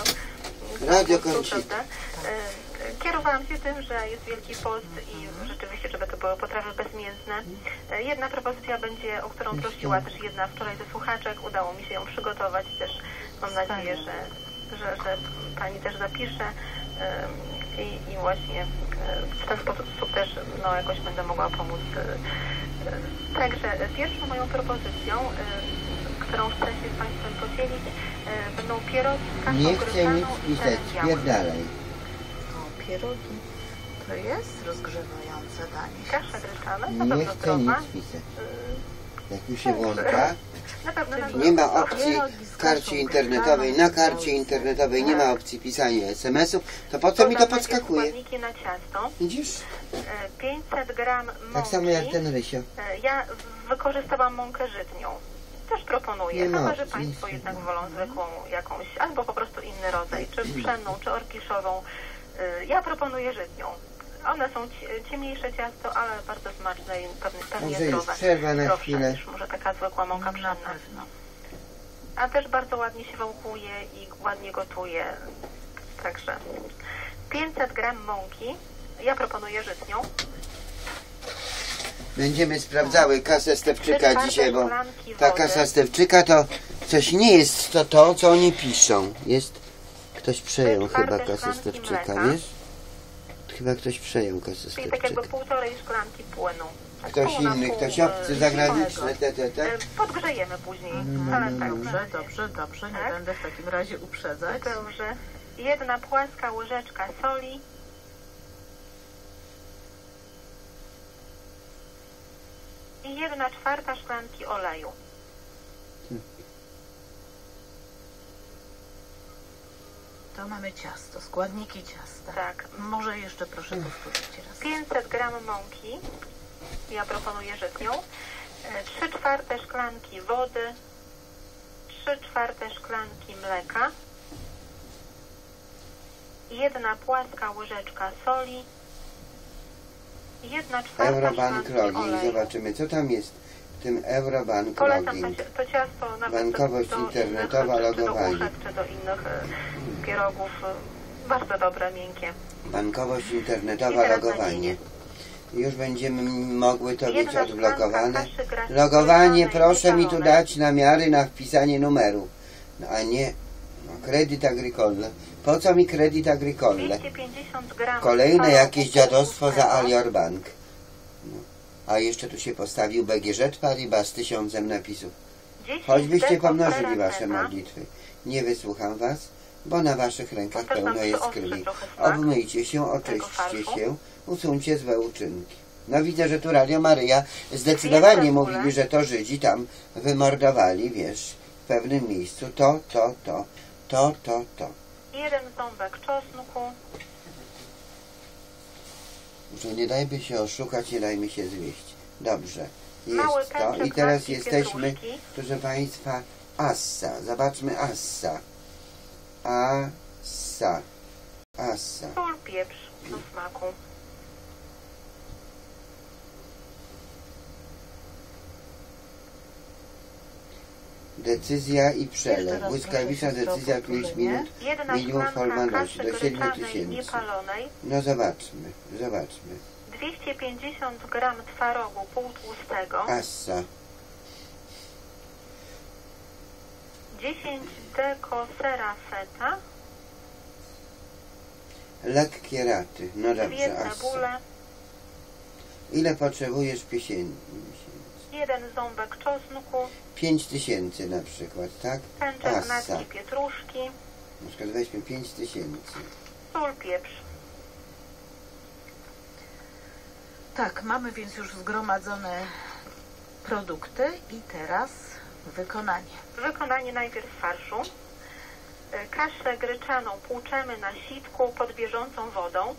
Radio gustu, prawda? E, Kierowałam się tym, że jest Wielki Post i rzeczywiście, żeby to były potrawy bezmięsne. E, Jedna propozycja będzie, o którą prosiła też jedna wczoraj ze słuchaczek. Udało mi się ją przygotować też. Mam nadzieję, że, że, że Pani też zapisze. Em, I, i właśnie e, w ten sposób też no, jakoś będę mogła pomóc. e, e. Także pierwszą moją propozycją, którą chcę się z Państwem podzielić, będą pierogi z kaszą Nie chcę nic pisać, spierdalaj. O, pierogi. To jest rozgrzewające danie. Kasza gryczana, na Nie pewno chcę nic pisać. Jak już się włącza, <laughs> nie ma opcji w karcie internetowej, na karcie internetowej nie ma opcji pisania SMS-ów, to po co mi to podskakuje? Widzisz? E, 500 gram mąki. Tak samo jak ten Rysio. E, Ja wykorzystałam mąkę żytnią. Też proponuję, Nie chyba że. Państwo jednak wolą zwykłą jakąś, albo po prostu inny rodzaj, czy pszenną, czy orkiszową. E, Ja proponuję żytnią. One są ci- ciemniejsze ciasto, ale bardzo smaczne i pewnie, pewnie Może zdrowe. przerwa na Zdrowsze chwilę. niż może taka zwykła mąka Na pszenna. A też bardzo ładnie się wałkuje i ładnie gotuje. Także 500 gram mąki. Ja proponuję żytnią. Będziemy sprawdzały kasę Stewczyka dzisiaj, bo ta kasa Stewczyka to coś nie jest to to, co oni piszą. Jest... Ktoś przejął chyba kasę Stewczyka, wiesz? Chyba ktoś przejął kasę Czyli tak jakby półtorej szklanki płynu. Tak Ktoś pół inny, pół, ktoś e, obcy, zagraniczny, te, te, E, te. Podgrzejemy później, Mhm. ale tak. Dobrze, dobrze, dobrze, nie Tak? będę w takim razie uprzedzać. Dobrze. Jedna płaska łyżeczka soli. I jedna czwarta szklanki oleju. To mamy ciasto, składniki ciasta. Tak. Może jeszcze proszę powtórzyć raz. 500 gram mąki. Ja proponuję żytnią. 3 czwarte szklanki wody. 3 czwarte szklanki mleka. Jedna płaska łyżeczka soli. Jedna czwarta Eurobank szklanki oleju. Zobaczymy, co tam jest w tym Eurobank Polecam Login. to, to ciasto nawet Bankowość do internetowa, innych, czy do logowanie. uszek, czy do innych e, pierogów. e, Bardzo dobre, miękkie. Bankowość internetowa, logowanie. Już będziemy mogły to Jedna odblokowane. kaszy grasowanej Logowanie proszę mi tu dać namiary na wpisanie numeru. No, a nie no, kredyt agricole. Po co mi kredyt agricole? 250 gram Kolejne jakieś dziadostwo za. Alior Bank. A jeszcze tu się postawił BGŻ Paribas z tysiącem napisów. 10 Choćbyście pomnożyli wasze modlitwy. Nie wysłucham was, bo na waszych rękach pełno jest krwi. Obmyjcie się, oczyśćcie się, usuńcie złe uczynki. No widzę, że tu Radio Maryja zdecydowanie mówili, że to Żydzi tam wymordowali, wiesz, w pewnym miejscu. To, to, to, to, to, to. Jeden ząbek czosnku. Że nie dajmy się oszukać, nie dajmy się zwieść. Dobrze. Jest to. I teraz jesteśmy, proszę Państwa, Assa. Zobaczmy Assa. Assa. Assa. Pieprz do smaku. Decyzja i przelew. Błyskawiczna decyzja o 5 powtórzenie. minut, Jedna minimum formalności do 7 gryczanej tysięcy. niepalonej. No zobaczmy, zobaczmy. 250 gram twarogu półtłustego. Assa. 10 deko sera feta. Lekkie raty. No dobrze, Assa. Ile potrzebujesz piesiędzy? Jeden ząbek czosnku. 5 tysięcy na przykład, tak? Pęczek natki pietruszki. Na przykład weźmy 5 tysięcy. Sól, pieprz. Tak, mamy więc już zgromadzone produkty i teraz wykonanie. Wykonanie najpierw farszu. E, Kaszę gryczaną płuczemy na sitku pod bieżącą wodą.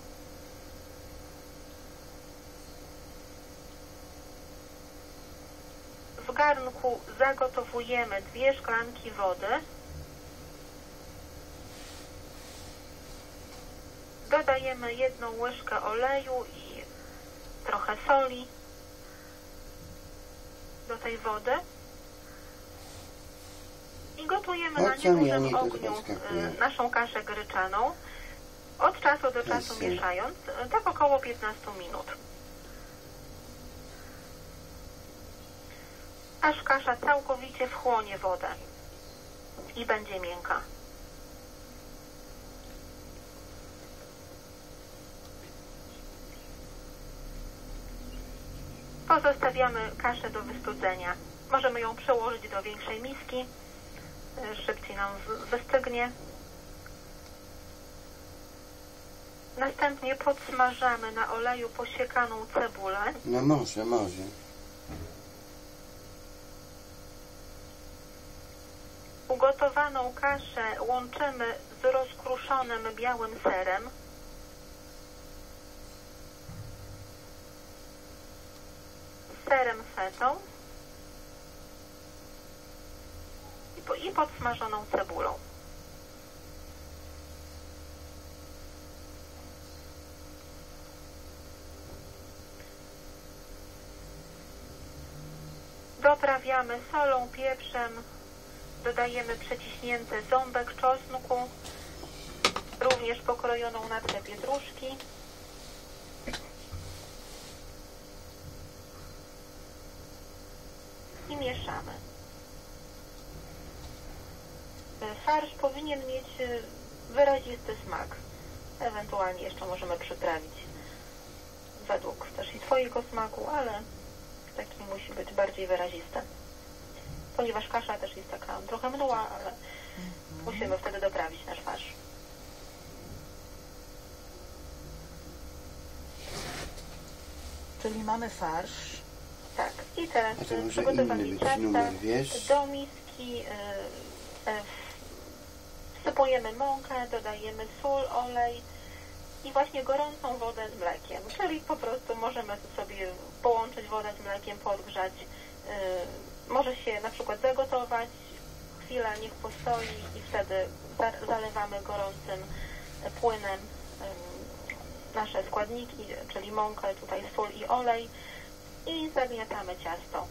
W garnku zagotowujemy dwie szklanki wody. Dodajemy jedną łyżkę oleju i trochę soli do tej wody. I gotujemy na niedużym ogniu e, naszą kaszę gryczaną. Od czasu do czasu mieszając, e, tak około 15 minut. Aż kasza całkowicie wchłonie wodę i będzie miękka. Pozostawiamy kaszę do wystudzenia. Możemy ją przełożyć do większej miski. e, Szybciej nam wystygnie. Następnie podsmażamy na oleju posiekaną cebulę. No może, może. Ugotowaną kaszę łączymy z rozkruszonym białym serem. Serem fetą i podsmażoną cebulą. Doprawiamy solą, pieprzem, dodajemy przeciśnięty ząbek czosnku, również pokrojoną natkę pietruszki. mieszamy. E, Farsz powinien mieć e, wyrazisty smak. Ewentualnie jeszcze możemy przyprawić według też i swojego smaku, ale taki musi być bardziej wyrazisty. Ponieważ kasza też jest taka trochę mdła, ale musimy wtedy doprawić nasz farsz. Czyli mamy farsz. Tak. I teraz przygotowanie być ciasta do miski e, e, wsypujemy mąkę, dodajemy sól, olej i właśnie gorącą wodę z mlekiem. Czyli po prostu możemy tu sobie połączyć wodę z mlekiem, podgrzać. E, może się na przykład zagotować, chwilę niech postoi i wtedy za- zalewamy gorącym e, płynem em, nasze składniki, czyli mąkę, tutaj sól i olej i zagniatamy ciasto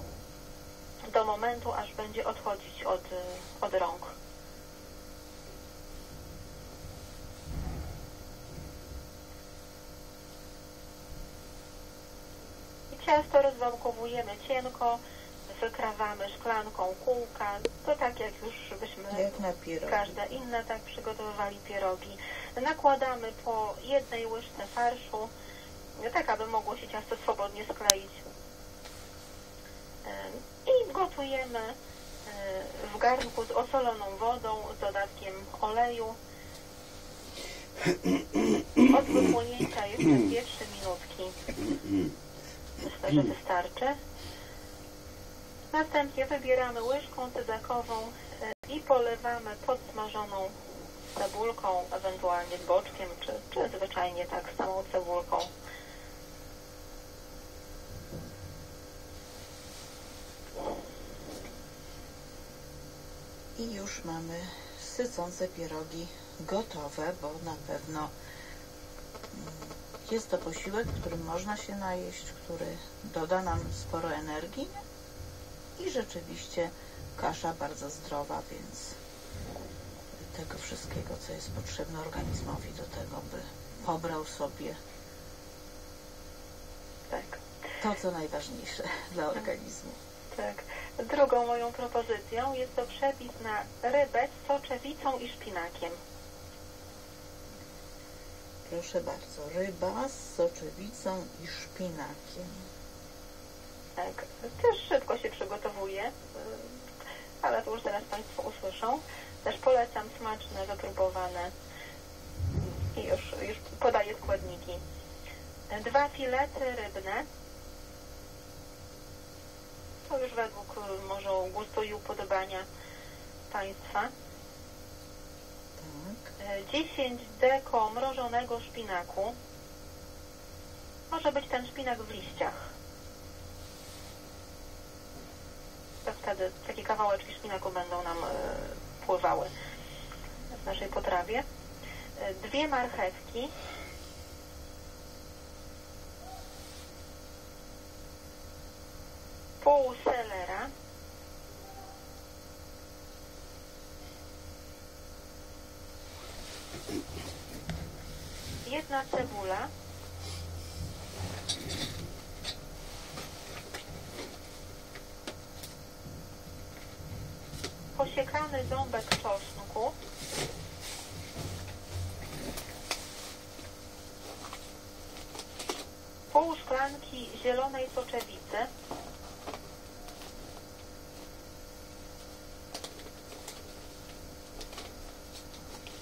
do momentu, aż będzie odchodzić od, y, od rąk. Ciasto rozwałkowujemy cienko, wykrawamy szklanką kółka, to tak jak już byśmy Jak na pierogi. każde inne tak przygotowywali pierogi. Nakładamy po jednej łyżce farszu, tak aby mogło się ciasto swobodnie skleić. I gotujemy w garnku z osoloną wodą, z dodatkiem oleju. Od wypłynięcia jeszcze 2-3 minutki. Myślę, że wystarczy. Następnie wybieramy łyżką cydakową e, i polewamy podsmażoną cebulką, ewentualnie boczkiem, czy, czy zwyczajnie tak samą cebulką. I już mamy sycące pierogi gotowe, bo na pewno mm, jest to posiłek, którym można się najeść, który doda nam sporo energii i rzeczywiście kasza bardzo zdrowa, więc tego wszystkiego, co jest potrzebne organizmowi do tego, by pobrał sobie Tak. to, co najważniejsze <laughs> dla organizmu. Tak. Drugą moją propozycją jest to przepis na rybę z soczewicą i szpinakiem. Proszę bardzo, ryba z soczewicą i szpinakiem. Tak. Też szybko się przygotowuje, y, ale to już zaraz Państwo usłyszą. Też polecam smaczne, wypróbowane i już, już podaję składniki. Dwa filety rybne. To już według y, może gustu i upodobania Państwa. Tak. Y, 10 deko mrożonego szpinaku. Może być ten szpinak w liściach. To wtedy takie kawałeczki szpinaku będą nam y, pływały w naszej potrawie. Y, Dwie marchewki. Pół selera. Jedna cebula. Posiekany ząbek czosnku. Pół szklanki zielonej soczewicy.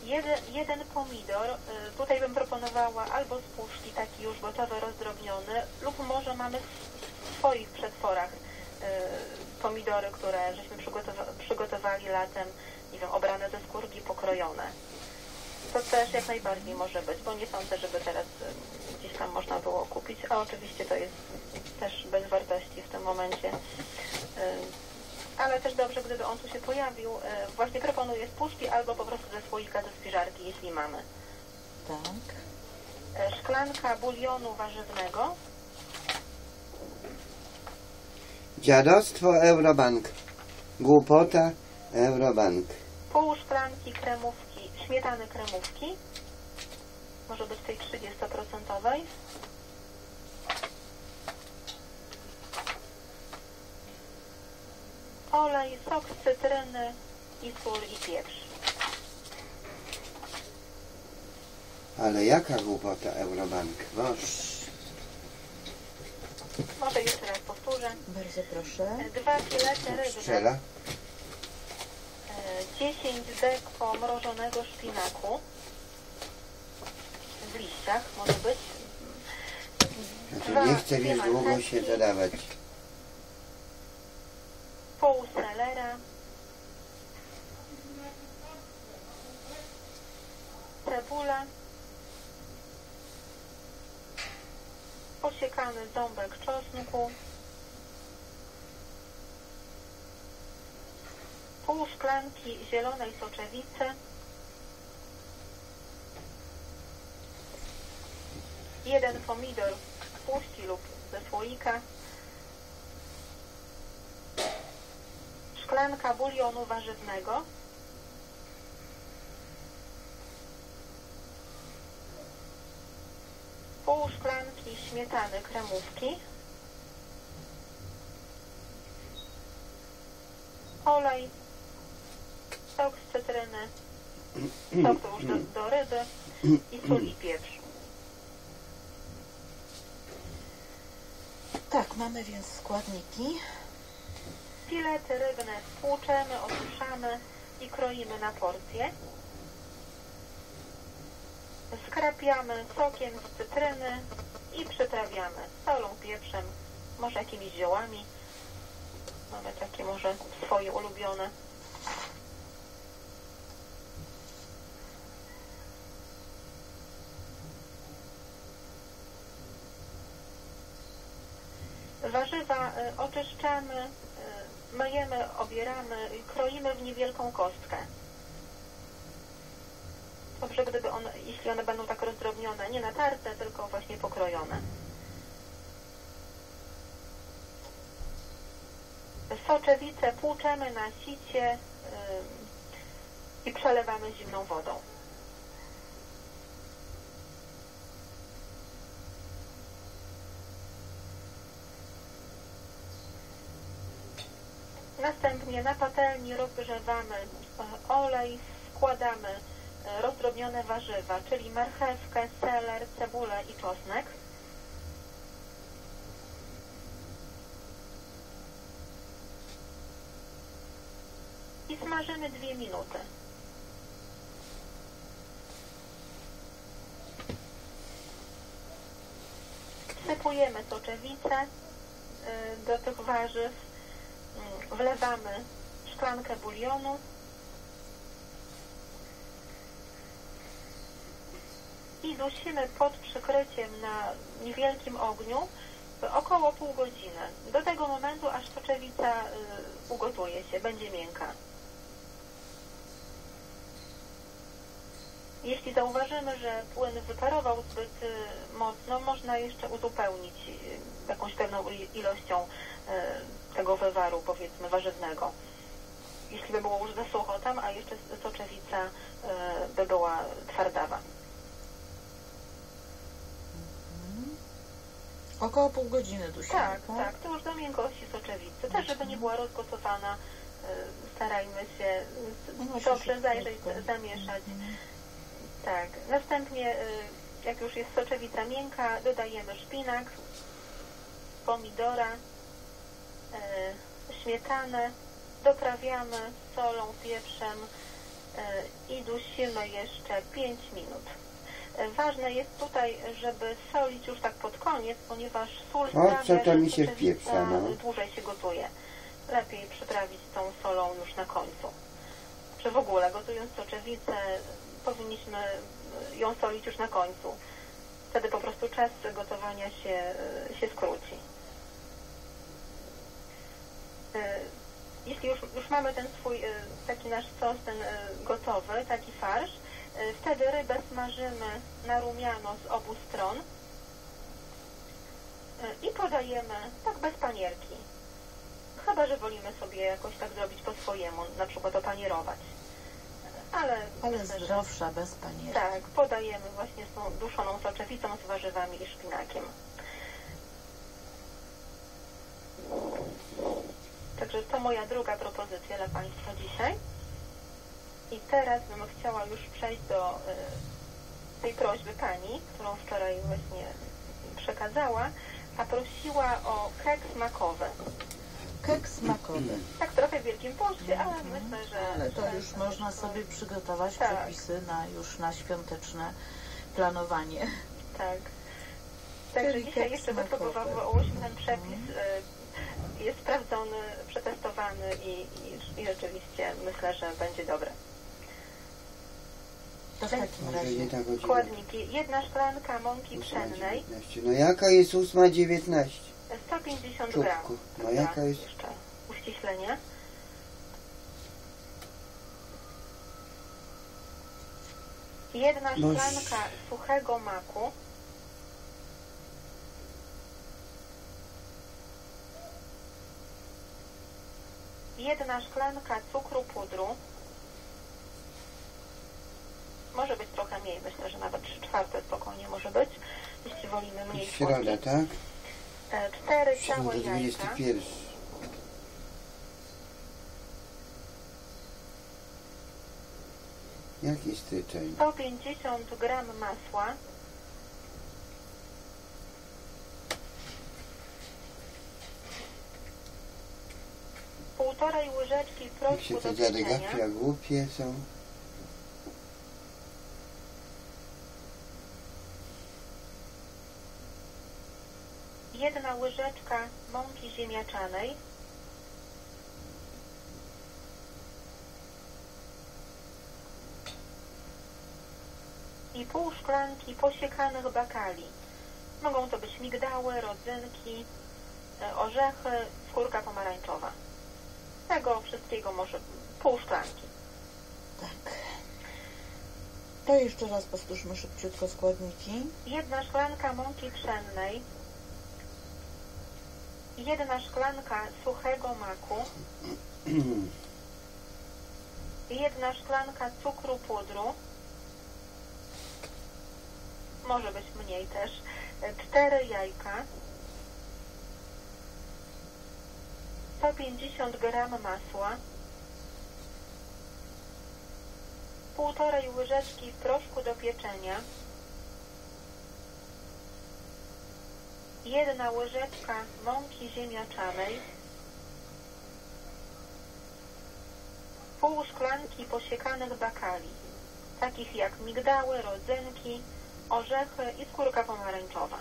Jeden, jeden pomidor, y, tutaj bym proponowała albo z puszki, taki już gotowy, rozdrobniony, lub może mamy w swoich przetworach y, pomidory, które żeśmy przygotowa- przygotowali latem, nie wiem, obrane ze skórki, pokrojone. To też jak najbardziej może być, bo nie sądzę, żeby teraz y, gdzieś tam można było kupić, a oczywiście to jest też bez wartości w tym momencie. Y, ale też dobrze, gdyby on tu się pojawił. E, Właśnie proponuję z puszki albo po prostu ze słoika ze spiżarki, jeśli mamy. Tak. Szklanka bulionu warzywnego, Dziadostwo Eurobank. Głupota Eurobank. pół szklanki kremówki, śmietany kremówki, może być tej 30%. olej, sok z cytryny i sól i pieprz. Ale jaka głupota Eurobank. Boż. Może jeszcze raz powtórzę. Bardzo proszę. Dwa filety rybne, Strzela. e, 10 dek pomrożonego szpinaku w liściach może być. Ja tu nie chcę wiesz długo się dodawać. pół selera, cebula, posiekany ząbek czosnku, pół szklanki zielonej soczewicy, jeden pomidor z puści lub ze słoika, szklanka bulionu warzywnego, pół szklanki śmietany kremówki, olej, sok z cytryny, sok to już do, do ryby i sól i pieprz. Tak, mamy więc składniki. Filety rybne tłuczemy, osuszamy i kroimy na porcje. Skrapiamy sokiem z cytryny i przyprawiamy solą, pieprzem, może jakimiś ziołami. Mamy takie może swoje ulubione. Warzywa y, oczyszczamy, y, myjemy, obieramy, i kroimy w niewielką kostkę. Dobrze, gdyby one, jeśli one będą tak rozdrobnione, nie natarte, tylko właśnie pokrojone. Soczewice płuczemy na sicie i przelewamy zimną wodą. Następnie na patelni rozgrzewamy e, olej, składamy rozdrobnione warzywa, czyli marchewkę, seler, cebulę i czosnek. I smażymy dwie minuty. Wsypujemy soczewicę y, do tych warzyw, y, wlewamy szklankę bulionu i dusimy pod przykryciem na niewielkim ogniu około pół godziny. Do tego momentu, aż soczewica y, ugotuje się, będzie miękka. Jeśli zauważymy, że płyn wyparował zbyt y, mocno, można jeszcze uzupełnić y, jakąś pewną ilością tego wywaru, powiedzmy, warzywnego. Jeśli by było już za sucho tam, a jeszcze soczewica by była twardawa. Około pół godziny dusimy, Tak, tak, to już do miękkości soczewicy. Też, żeby nie była rozgotowana, y, starajmy się dobrze zajrzeć, zamieszać. Tak, następnie y, jak już jest soczewica miękka, dodajemy szpinak, pomidora, y, śmietanę, doprawiamy solą, pieprzem i dusimy jeszcze 5 minut. Ważne jest tutaj, żeby solić już tak pod koniec, ponieważ sól O, co to mi się wpieprza, no. dłużej się gotuje. Lepiej przyprawić tą solą już na końcu. Czy w ogóle gotując soczewicę powinniśmy ją solić już na końcu. Wtedy po prostu czas gotowania się, się skróci. E, Jeśli już, już mamy ten swój e, taki nasz sos, ten e, gotowy, taki farsz, wtedy rybę smażymy na rumiano z obu stron e, i podajemy tak bez panierki. Chyba, że wolimy sobie jakoś tak zrobić po swojemu, na przykład opanierować. Ale, Ale zdrowsza, bez panierki. tak, podajemy właśnie z tą duszoną soczewicą z warzywami i szpinakiem. Także to moja druga propozycja dla Państwa dzisiaj. I teraz bym chciała już przejść do y, tej prośby Pani, którą wczoraj właśnie przekazała, a prosiła o keks makowy. Keks makowy. Tak trochę w Wielkim Poście, ale myślę, że... Ale to już można sobie przygotować Tak. przepisy na już na świąteczne planowanie. Tak. Także Czyli dzisiaj jeszcze wypróbowałyśmy ten przepis. y, Jest sprawdzony, przetestowany i, i, i rzeczywiście myślę, że będzie dobry. To w takim razie. Składniki. Jedna szklanka mąki pszennej, 19. No jaka jest 8.19? 150 Czubku. gram. No jaka jest? Jeszcze uściślenie. Jedna No szklanka suchego maku. Jedna szklanka cukru pudru. Może być trochę mniej, myślę, że nawet 3 czwarte spokojnie może być, jeśli wolimy mniej Środa, tak? E, Cztery Środa całe jajka. 21. Jaki styczeń? 150 gram masła, półtorej łyżeczki Jak się proszku te do pieczenia, gafia głupie są. Jedna łyżeczka mąki ziemniaczanej, i pół szklanki posiekanych bakali. Mogą to być migdały, rodzynki, e, orzechy, skórka pomarańczowa. Tego wszystkiego może pół szklanki. tak. To jeszcze raz powtórzmy szybciutko składniki. Jedna szklanka mąki pszennej, jedna szklanka suchego maku, jedna szklanka cukru pudru, może być mniej też, cztery jajka, 150 gram masła, półtorej łyżeczki proszku do pieczenia, jedna łyżeczka mąki ziemniaczanej, pół szklanki posiekanych bakali, takich jak migdały, rodzynki, orzechy i skórka pomarańczowa.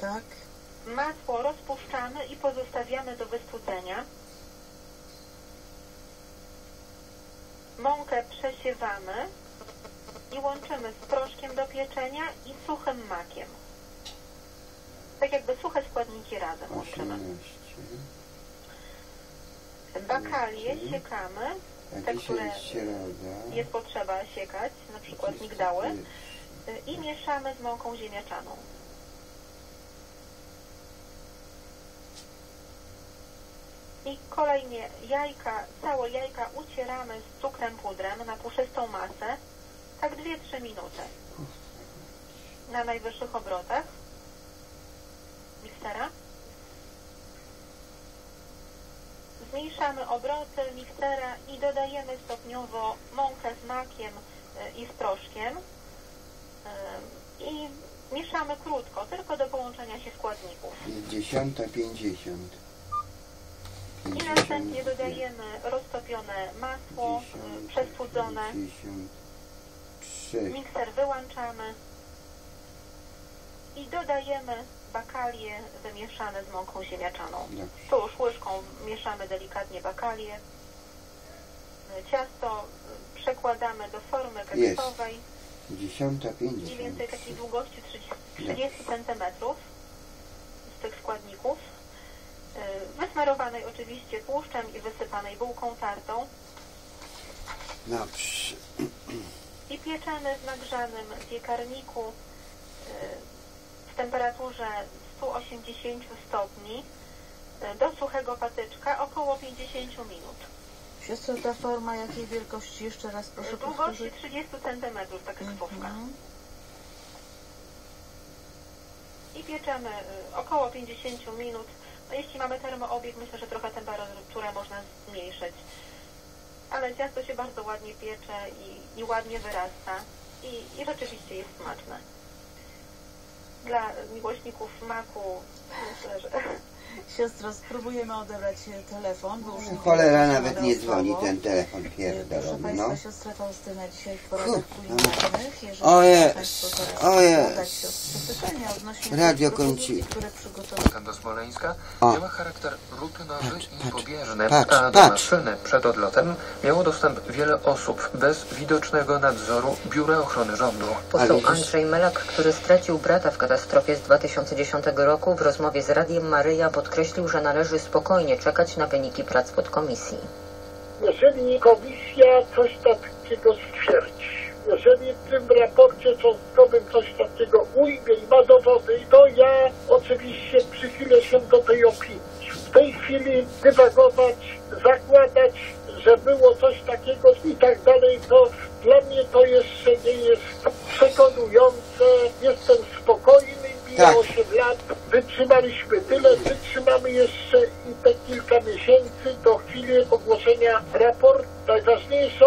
Tak. Masło rozpuszczamy i pozostawiamy do wystudzenia. Mąkę przesiewamy i łączymy z proszkiem do pieczenia i suchym makiem. Tak jakby suche składniki razem łączymy. 18. Bakalie siekamy, te, które jest potrzeba siekać, na przykład migdały, y, i mieszamy z mąką ziemniaczaną. I kolejnie jajka, całe jajka ucieramy z cukrem pudrem na puszystą masę, tak 2-3 minuty. Na najwyższych obrotach miksera. Zmniejszamy obroty miksera i dodajemy stopniowo mąkę z makiem y, i z proszkiem y, i mieszamy krótko, tylko do połączenia się składników. Jest 10.50. I następnie dodajemy roztopione masło, y, przestudzone, 53. mikser wyłączamy i dodajemy bakalie wymieszane z mąką ziemniaczaną. Dobrze. Tu już łyżką mieszamy delikatnie bakalie. Ciasto przekładamy do formy Jest. keksowej, mniej 10.50. więcej takiej długości 30, 30 cm z tych składników. Y, Wysmarowanej oczywiście tłuszczem i wysypanej bułką tartą. Dobrze. I pieczemy w nagrzanym piekarniku y, w temperaturze 180 stopni y, do suchego patyczka około 50 minut. Siostro, ta forma jakiej wielkości? Jeszcze raz proszę Długości powtórzyć. 30 cm, taka. Mhm. I pieczemy y, około 50 minut No, jeśli mamy termoobieg, myślę, że trochę temperaturę można zmniejszyć. Ale ciasto się bardzo ładnie piecze i, i ładnie wyrasta i, i rzeczywiście jest smaczne. Dla miłośników maku myślę, że Siostro, spróbujemy odebrać e, telefon, bo już nie Cholera nawet nie dzwoni ten telefon Proszę pierdolony, Państwa, no. siostra Faustyna dzisiaj w poradach kulinarnych. Jeżeli O jest, Państwo teraz o jest. podać siostrze pytania odnośnie Radio kończy. do Smoleńska O. miała charakter rutynowy i pobieżny, patrz, a do patrz. maszyny przed odlotem miało dostęp wiele osób bez widocznego nadzoru Biura Ochrony Rządu. Poseł Andrzej Melak, który stracił brata w katastrofie z 2010 roku, w rozmowie z Radiem Maryja podkreślił, że należy spokojnie czekać na wyniki prac podkomisji. Jeżeli komisja coś takiego stwierdzi, jeżeli w tym raporcie cząstkowym coś takiego ujmie i ma dowody, to ja oczywiście przychylę się do tej opinii. W tej chwili dywagować, zakładać, że było coś takiego i tak dalej, to dla mnie to jeszcze nie jest przekonujące. Jestem spokojny, Tak. 8 lat wytrzymaliśmy tyle, wytrzymamy jeszcze i te kilka miesięcy do chwili ogłoszenia raportu. Najważniejszą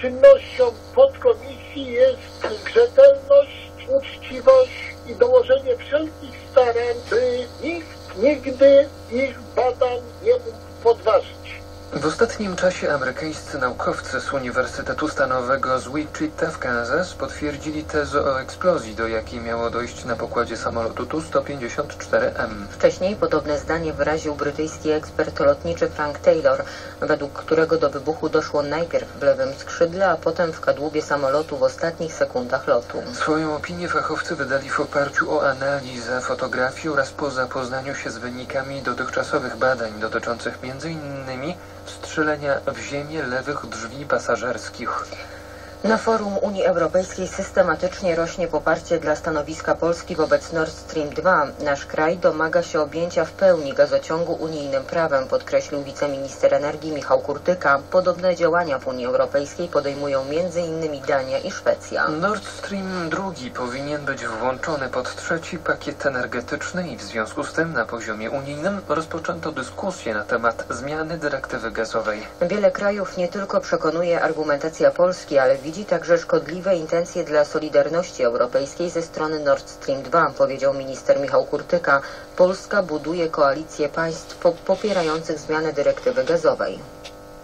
czynnością podkomisji jest rzetelność, uczciwość i dołożenie wszelkich starań, by nikt nigdy ich badań nie mógł podważyć. W ostatnim czasie amerykańscy naukowcy z Uniwersytetu Stanowego z Wichita w Kansas potwierdzili tezę o eksplozji, do jakiej miało dojść na pokładzie samolotu Tu-154M. Wcześniej podobne zdanie wyraził brytyjski ekspert lotniczy Frank Taylor, według którego do wybuchu doszło najpierw w lewym skrzydle, a potem w kadłubie samolotu w ostatnich sekundach lotu. Swoją opinię fachowcy wydali w oparciu o analizę fotografii oraz po zapoznaniu się z wynikami dotychczasowych badań dotyczących m.in. strzelenia w ziemię lewych drzwi pasażerskich. Na forum Unii Europejskiej systematycznie rośnie poparcie dla stanowiska Polski wobec Nord Stream 2. Nasz kraj domaga się objęcia w pełni gazociągu unijnym prawem, podkreślił wiceminister energii Michał Kurtyka. Podobne działania w Unii Europejskiej podejmują m.in. Dania i Szwecja. Nord Stream 2 powinien być włączony pod trzeci pakiet energetyczny i w związku z tym na poziomie unijnym rozpoczęto dyskusję na temat zmiany dyrektywy gazowej. Wiele krajów nie tylko przekonuje argumentacja Polski, ale widzi także szkodliwe intencje dla Solidarności Europejskiej ze strony Nord Stream 2, powiedział minister Michał Kurtyka. Polska buduje koalicję państw po- popierających zmianę dyrektywy gazowej.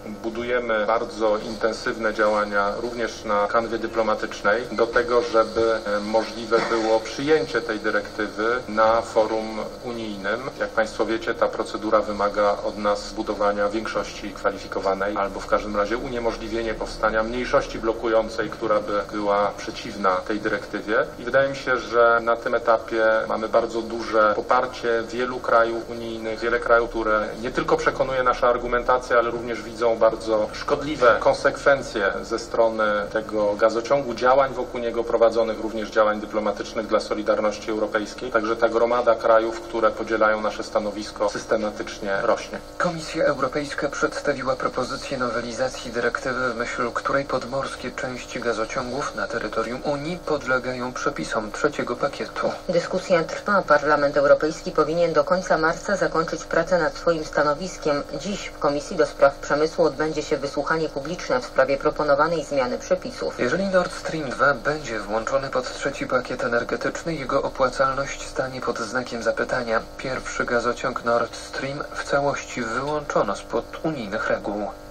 Budujemy bardzo intensywne działania również na kanwie dyplomatycznej do tego, żeby e, możliwe było przyjęcie tej dyrektywy na forum unijnym. Jak Państwo wiecie, ta procedura wymaga od nas zbudowania większości kwalifikowanej albo w każdym razie uniemożliwienie powstania mniejszości blokującej, która by była przeciwna tej dyrektywie. I wydaje mi się, że na tym etapie mamy bardzo duże poparcie wielu krajów unijnych, wiele krajów, które nie tylko przekonuje nasza argumentacja, ale również widzą bardzo szkodliwe konsekwencje ze strony tego gazociągu, działań wokół niego prowadzonych, również działań dyplomatycznych dla Solidarności Europejskiej. Także ta gromada krajów, które podzielają nasze stanowisko, systematycznie rośnie. Komisja Europejska przedstawiła propozycję nowelizacji dyrektywy, w myśl której podmorskie części gazociągów na terytorium Unii podlegają przepisom trzeciego pakietu. Dyskusja trwa. Parlament Europejski powinien do końca marca zakończyć pracę nad swoim stanowiskiem. Dziś w Komisji do Spraw Przemysłu odbędzie się wysłuchanie publiczne w sprawie proponowanej zmiany przepisów. Jeżeli Nord Stream 2 będzie włączony pod trzeci pakiet energetyczny, jego opłacalność stanie pod znakiem zapytania. Pierwszy gazociąg Nord Stream w całości wyłączono spod unijnych reguł.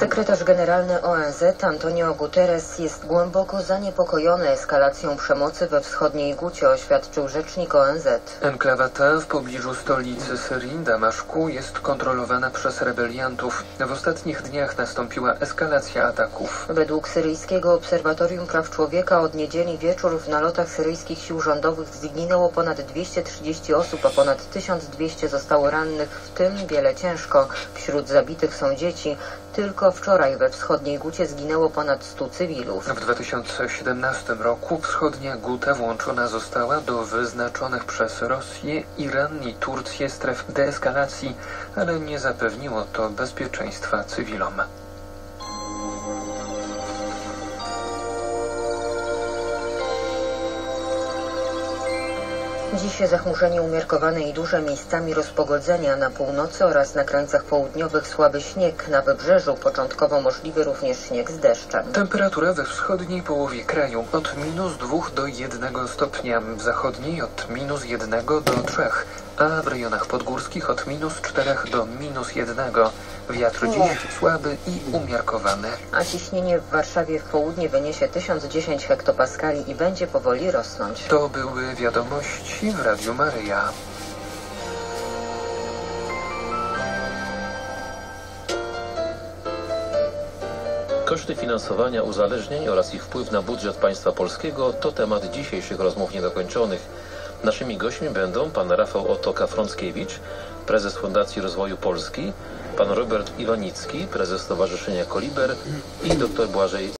Sekretarz generalny ONZ Antonio Guterres jest głęboko zaniepokojony eskalacją przemocy we wschodniej Gucie, oświadczył rzecznik ONZ. Enklawa ta w pobliżu stolicy Syrii, Damaszku, jest kontrolowana przez rebeliantów. W ostatnich dniach nastąpiła eskalacja ataków. Według Syryjskiego Obserwatorium Praw Człowieka od niedzieli wieczór w nalotach syryjskich sił rządowych zginęło ponad 230 osób, a ponad 1200 zostało rannych, w tym wiele ciężko. Wśród zabitych są dzieci. Tylko wczoraj we wschodniej Gucie zginęło ponad 100 cywilów. W 2017 roku wschodnia Guta włączona została do wyznaczonych przez Rosję, Iran i Turcję stref deeskalacji, ale nie zapewniło to bezpieczeństwa cywilom. Dziś zachmurzenie umiarkowane i duże miejscami rozpogodzenia na północy oraz na krańcach południowych słaby śnieg. Na wybrzeżu początkowo możliwy również śnieg z deszczem. Temperatura we wschodniej połowie kraju od minus 2 do 1 stopnia, w zachodniej od minus 1 do 3, a w rejonach podgórskich od minus 4 do minus 1. Wiatr dziś słaby i umiarkowany. A ciśnienie w Warszawie w południe wyniesie 1010 hektopaskali i będzie powoli rosnąć. To były wiadomości w Radiu Maryja. Koszty finansowania uzależnień oraz ich wpływ na budżet państwa polskiego to temat dzisiejszych rozmów niedokończonych. Naszymi gośćmi będą pan Rafał Otoka-Frąckiewicz, prezes Fundacji Rozwoju Polski, pan Robert Iwanicki, prezes Stowarzyszenia Koliber i dr Błażej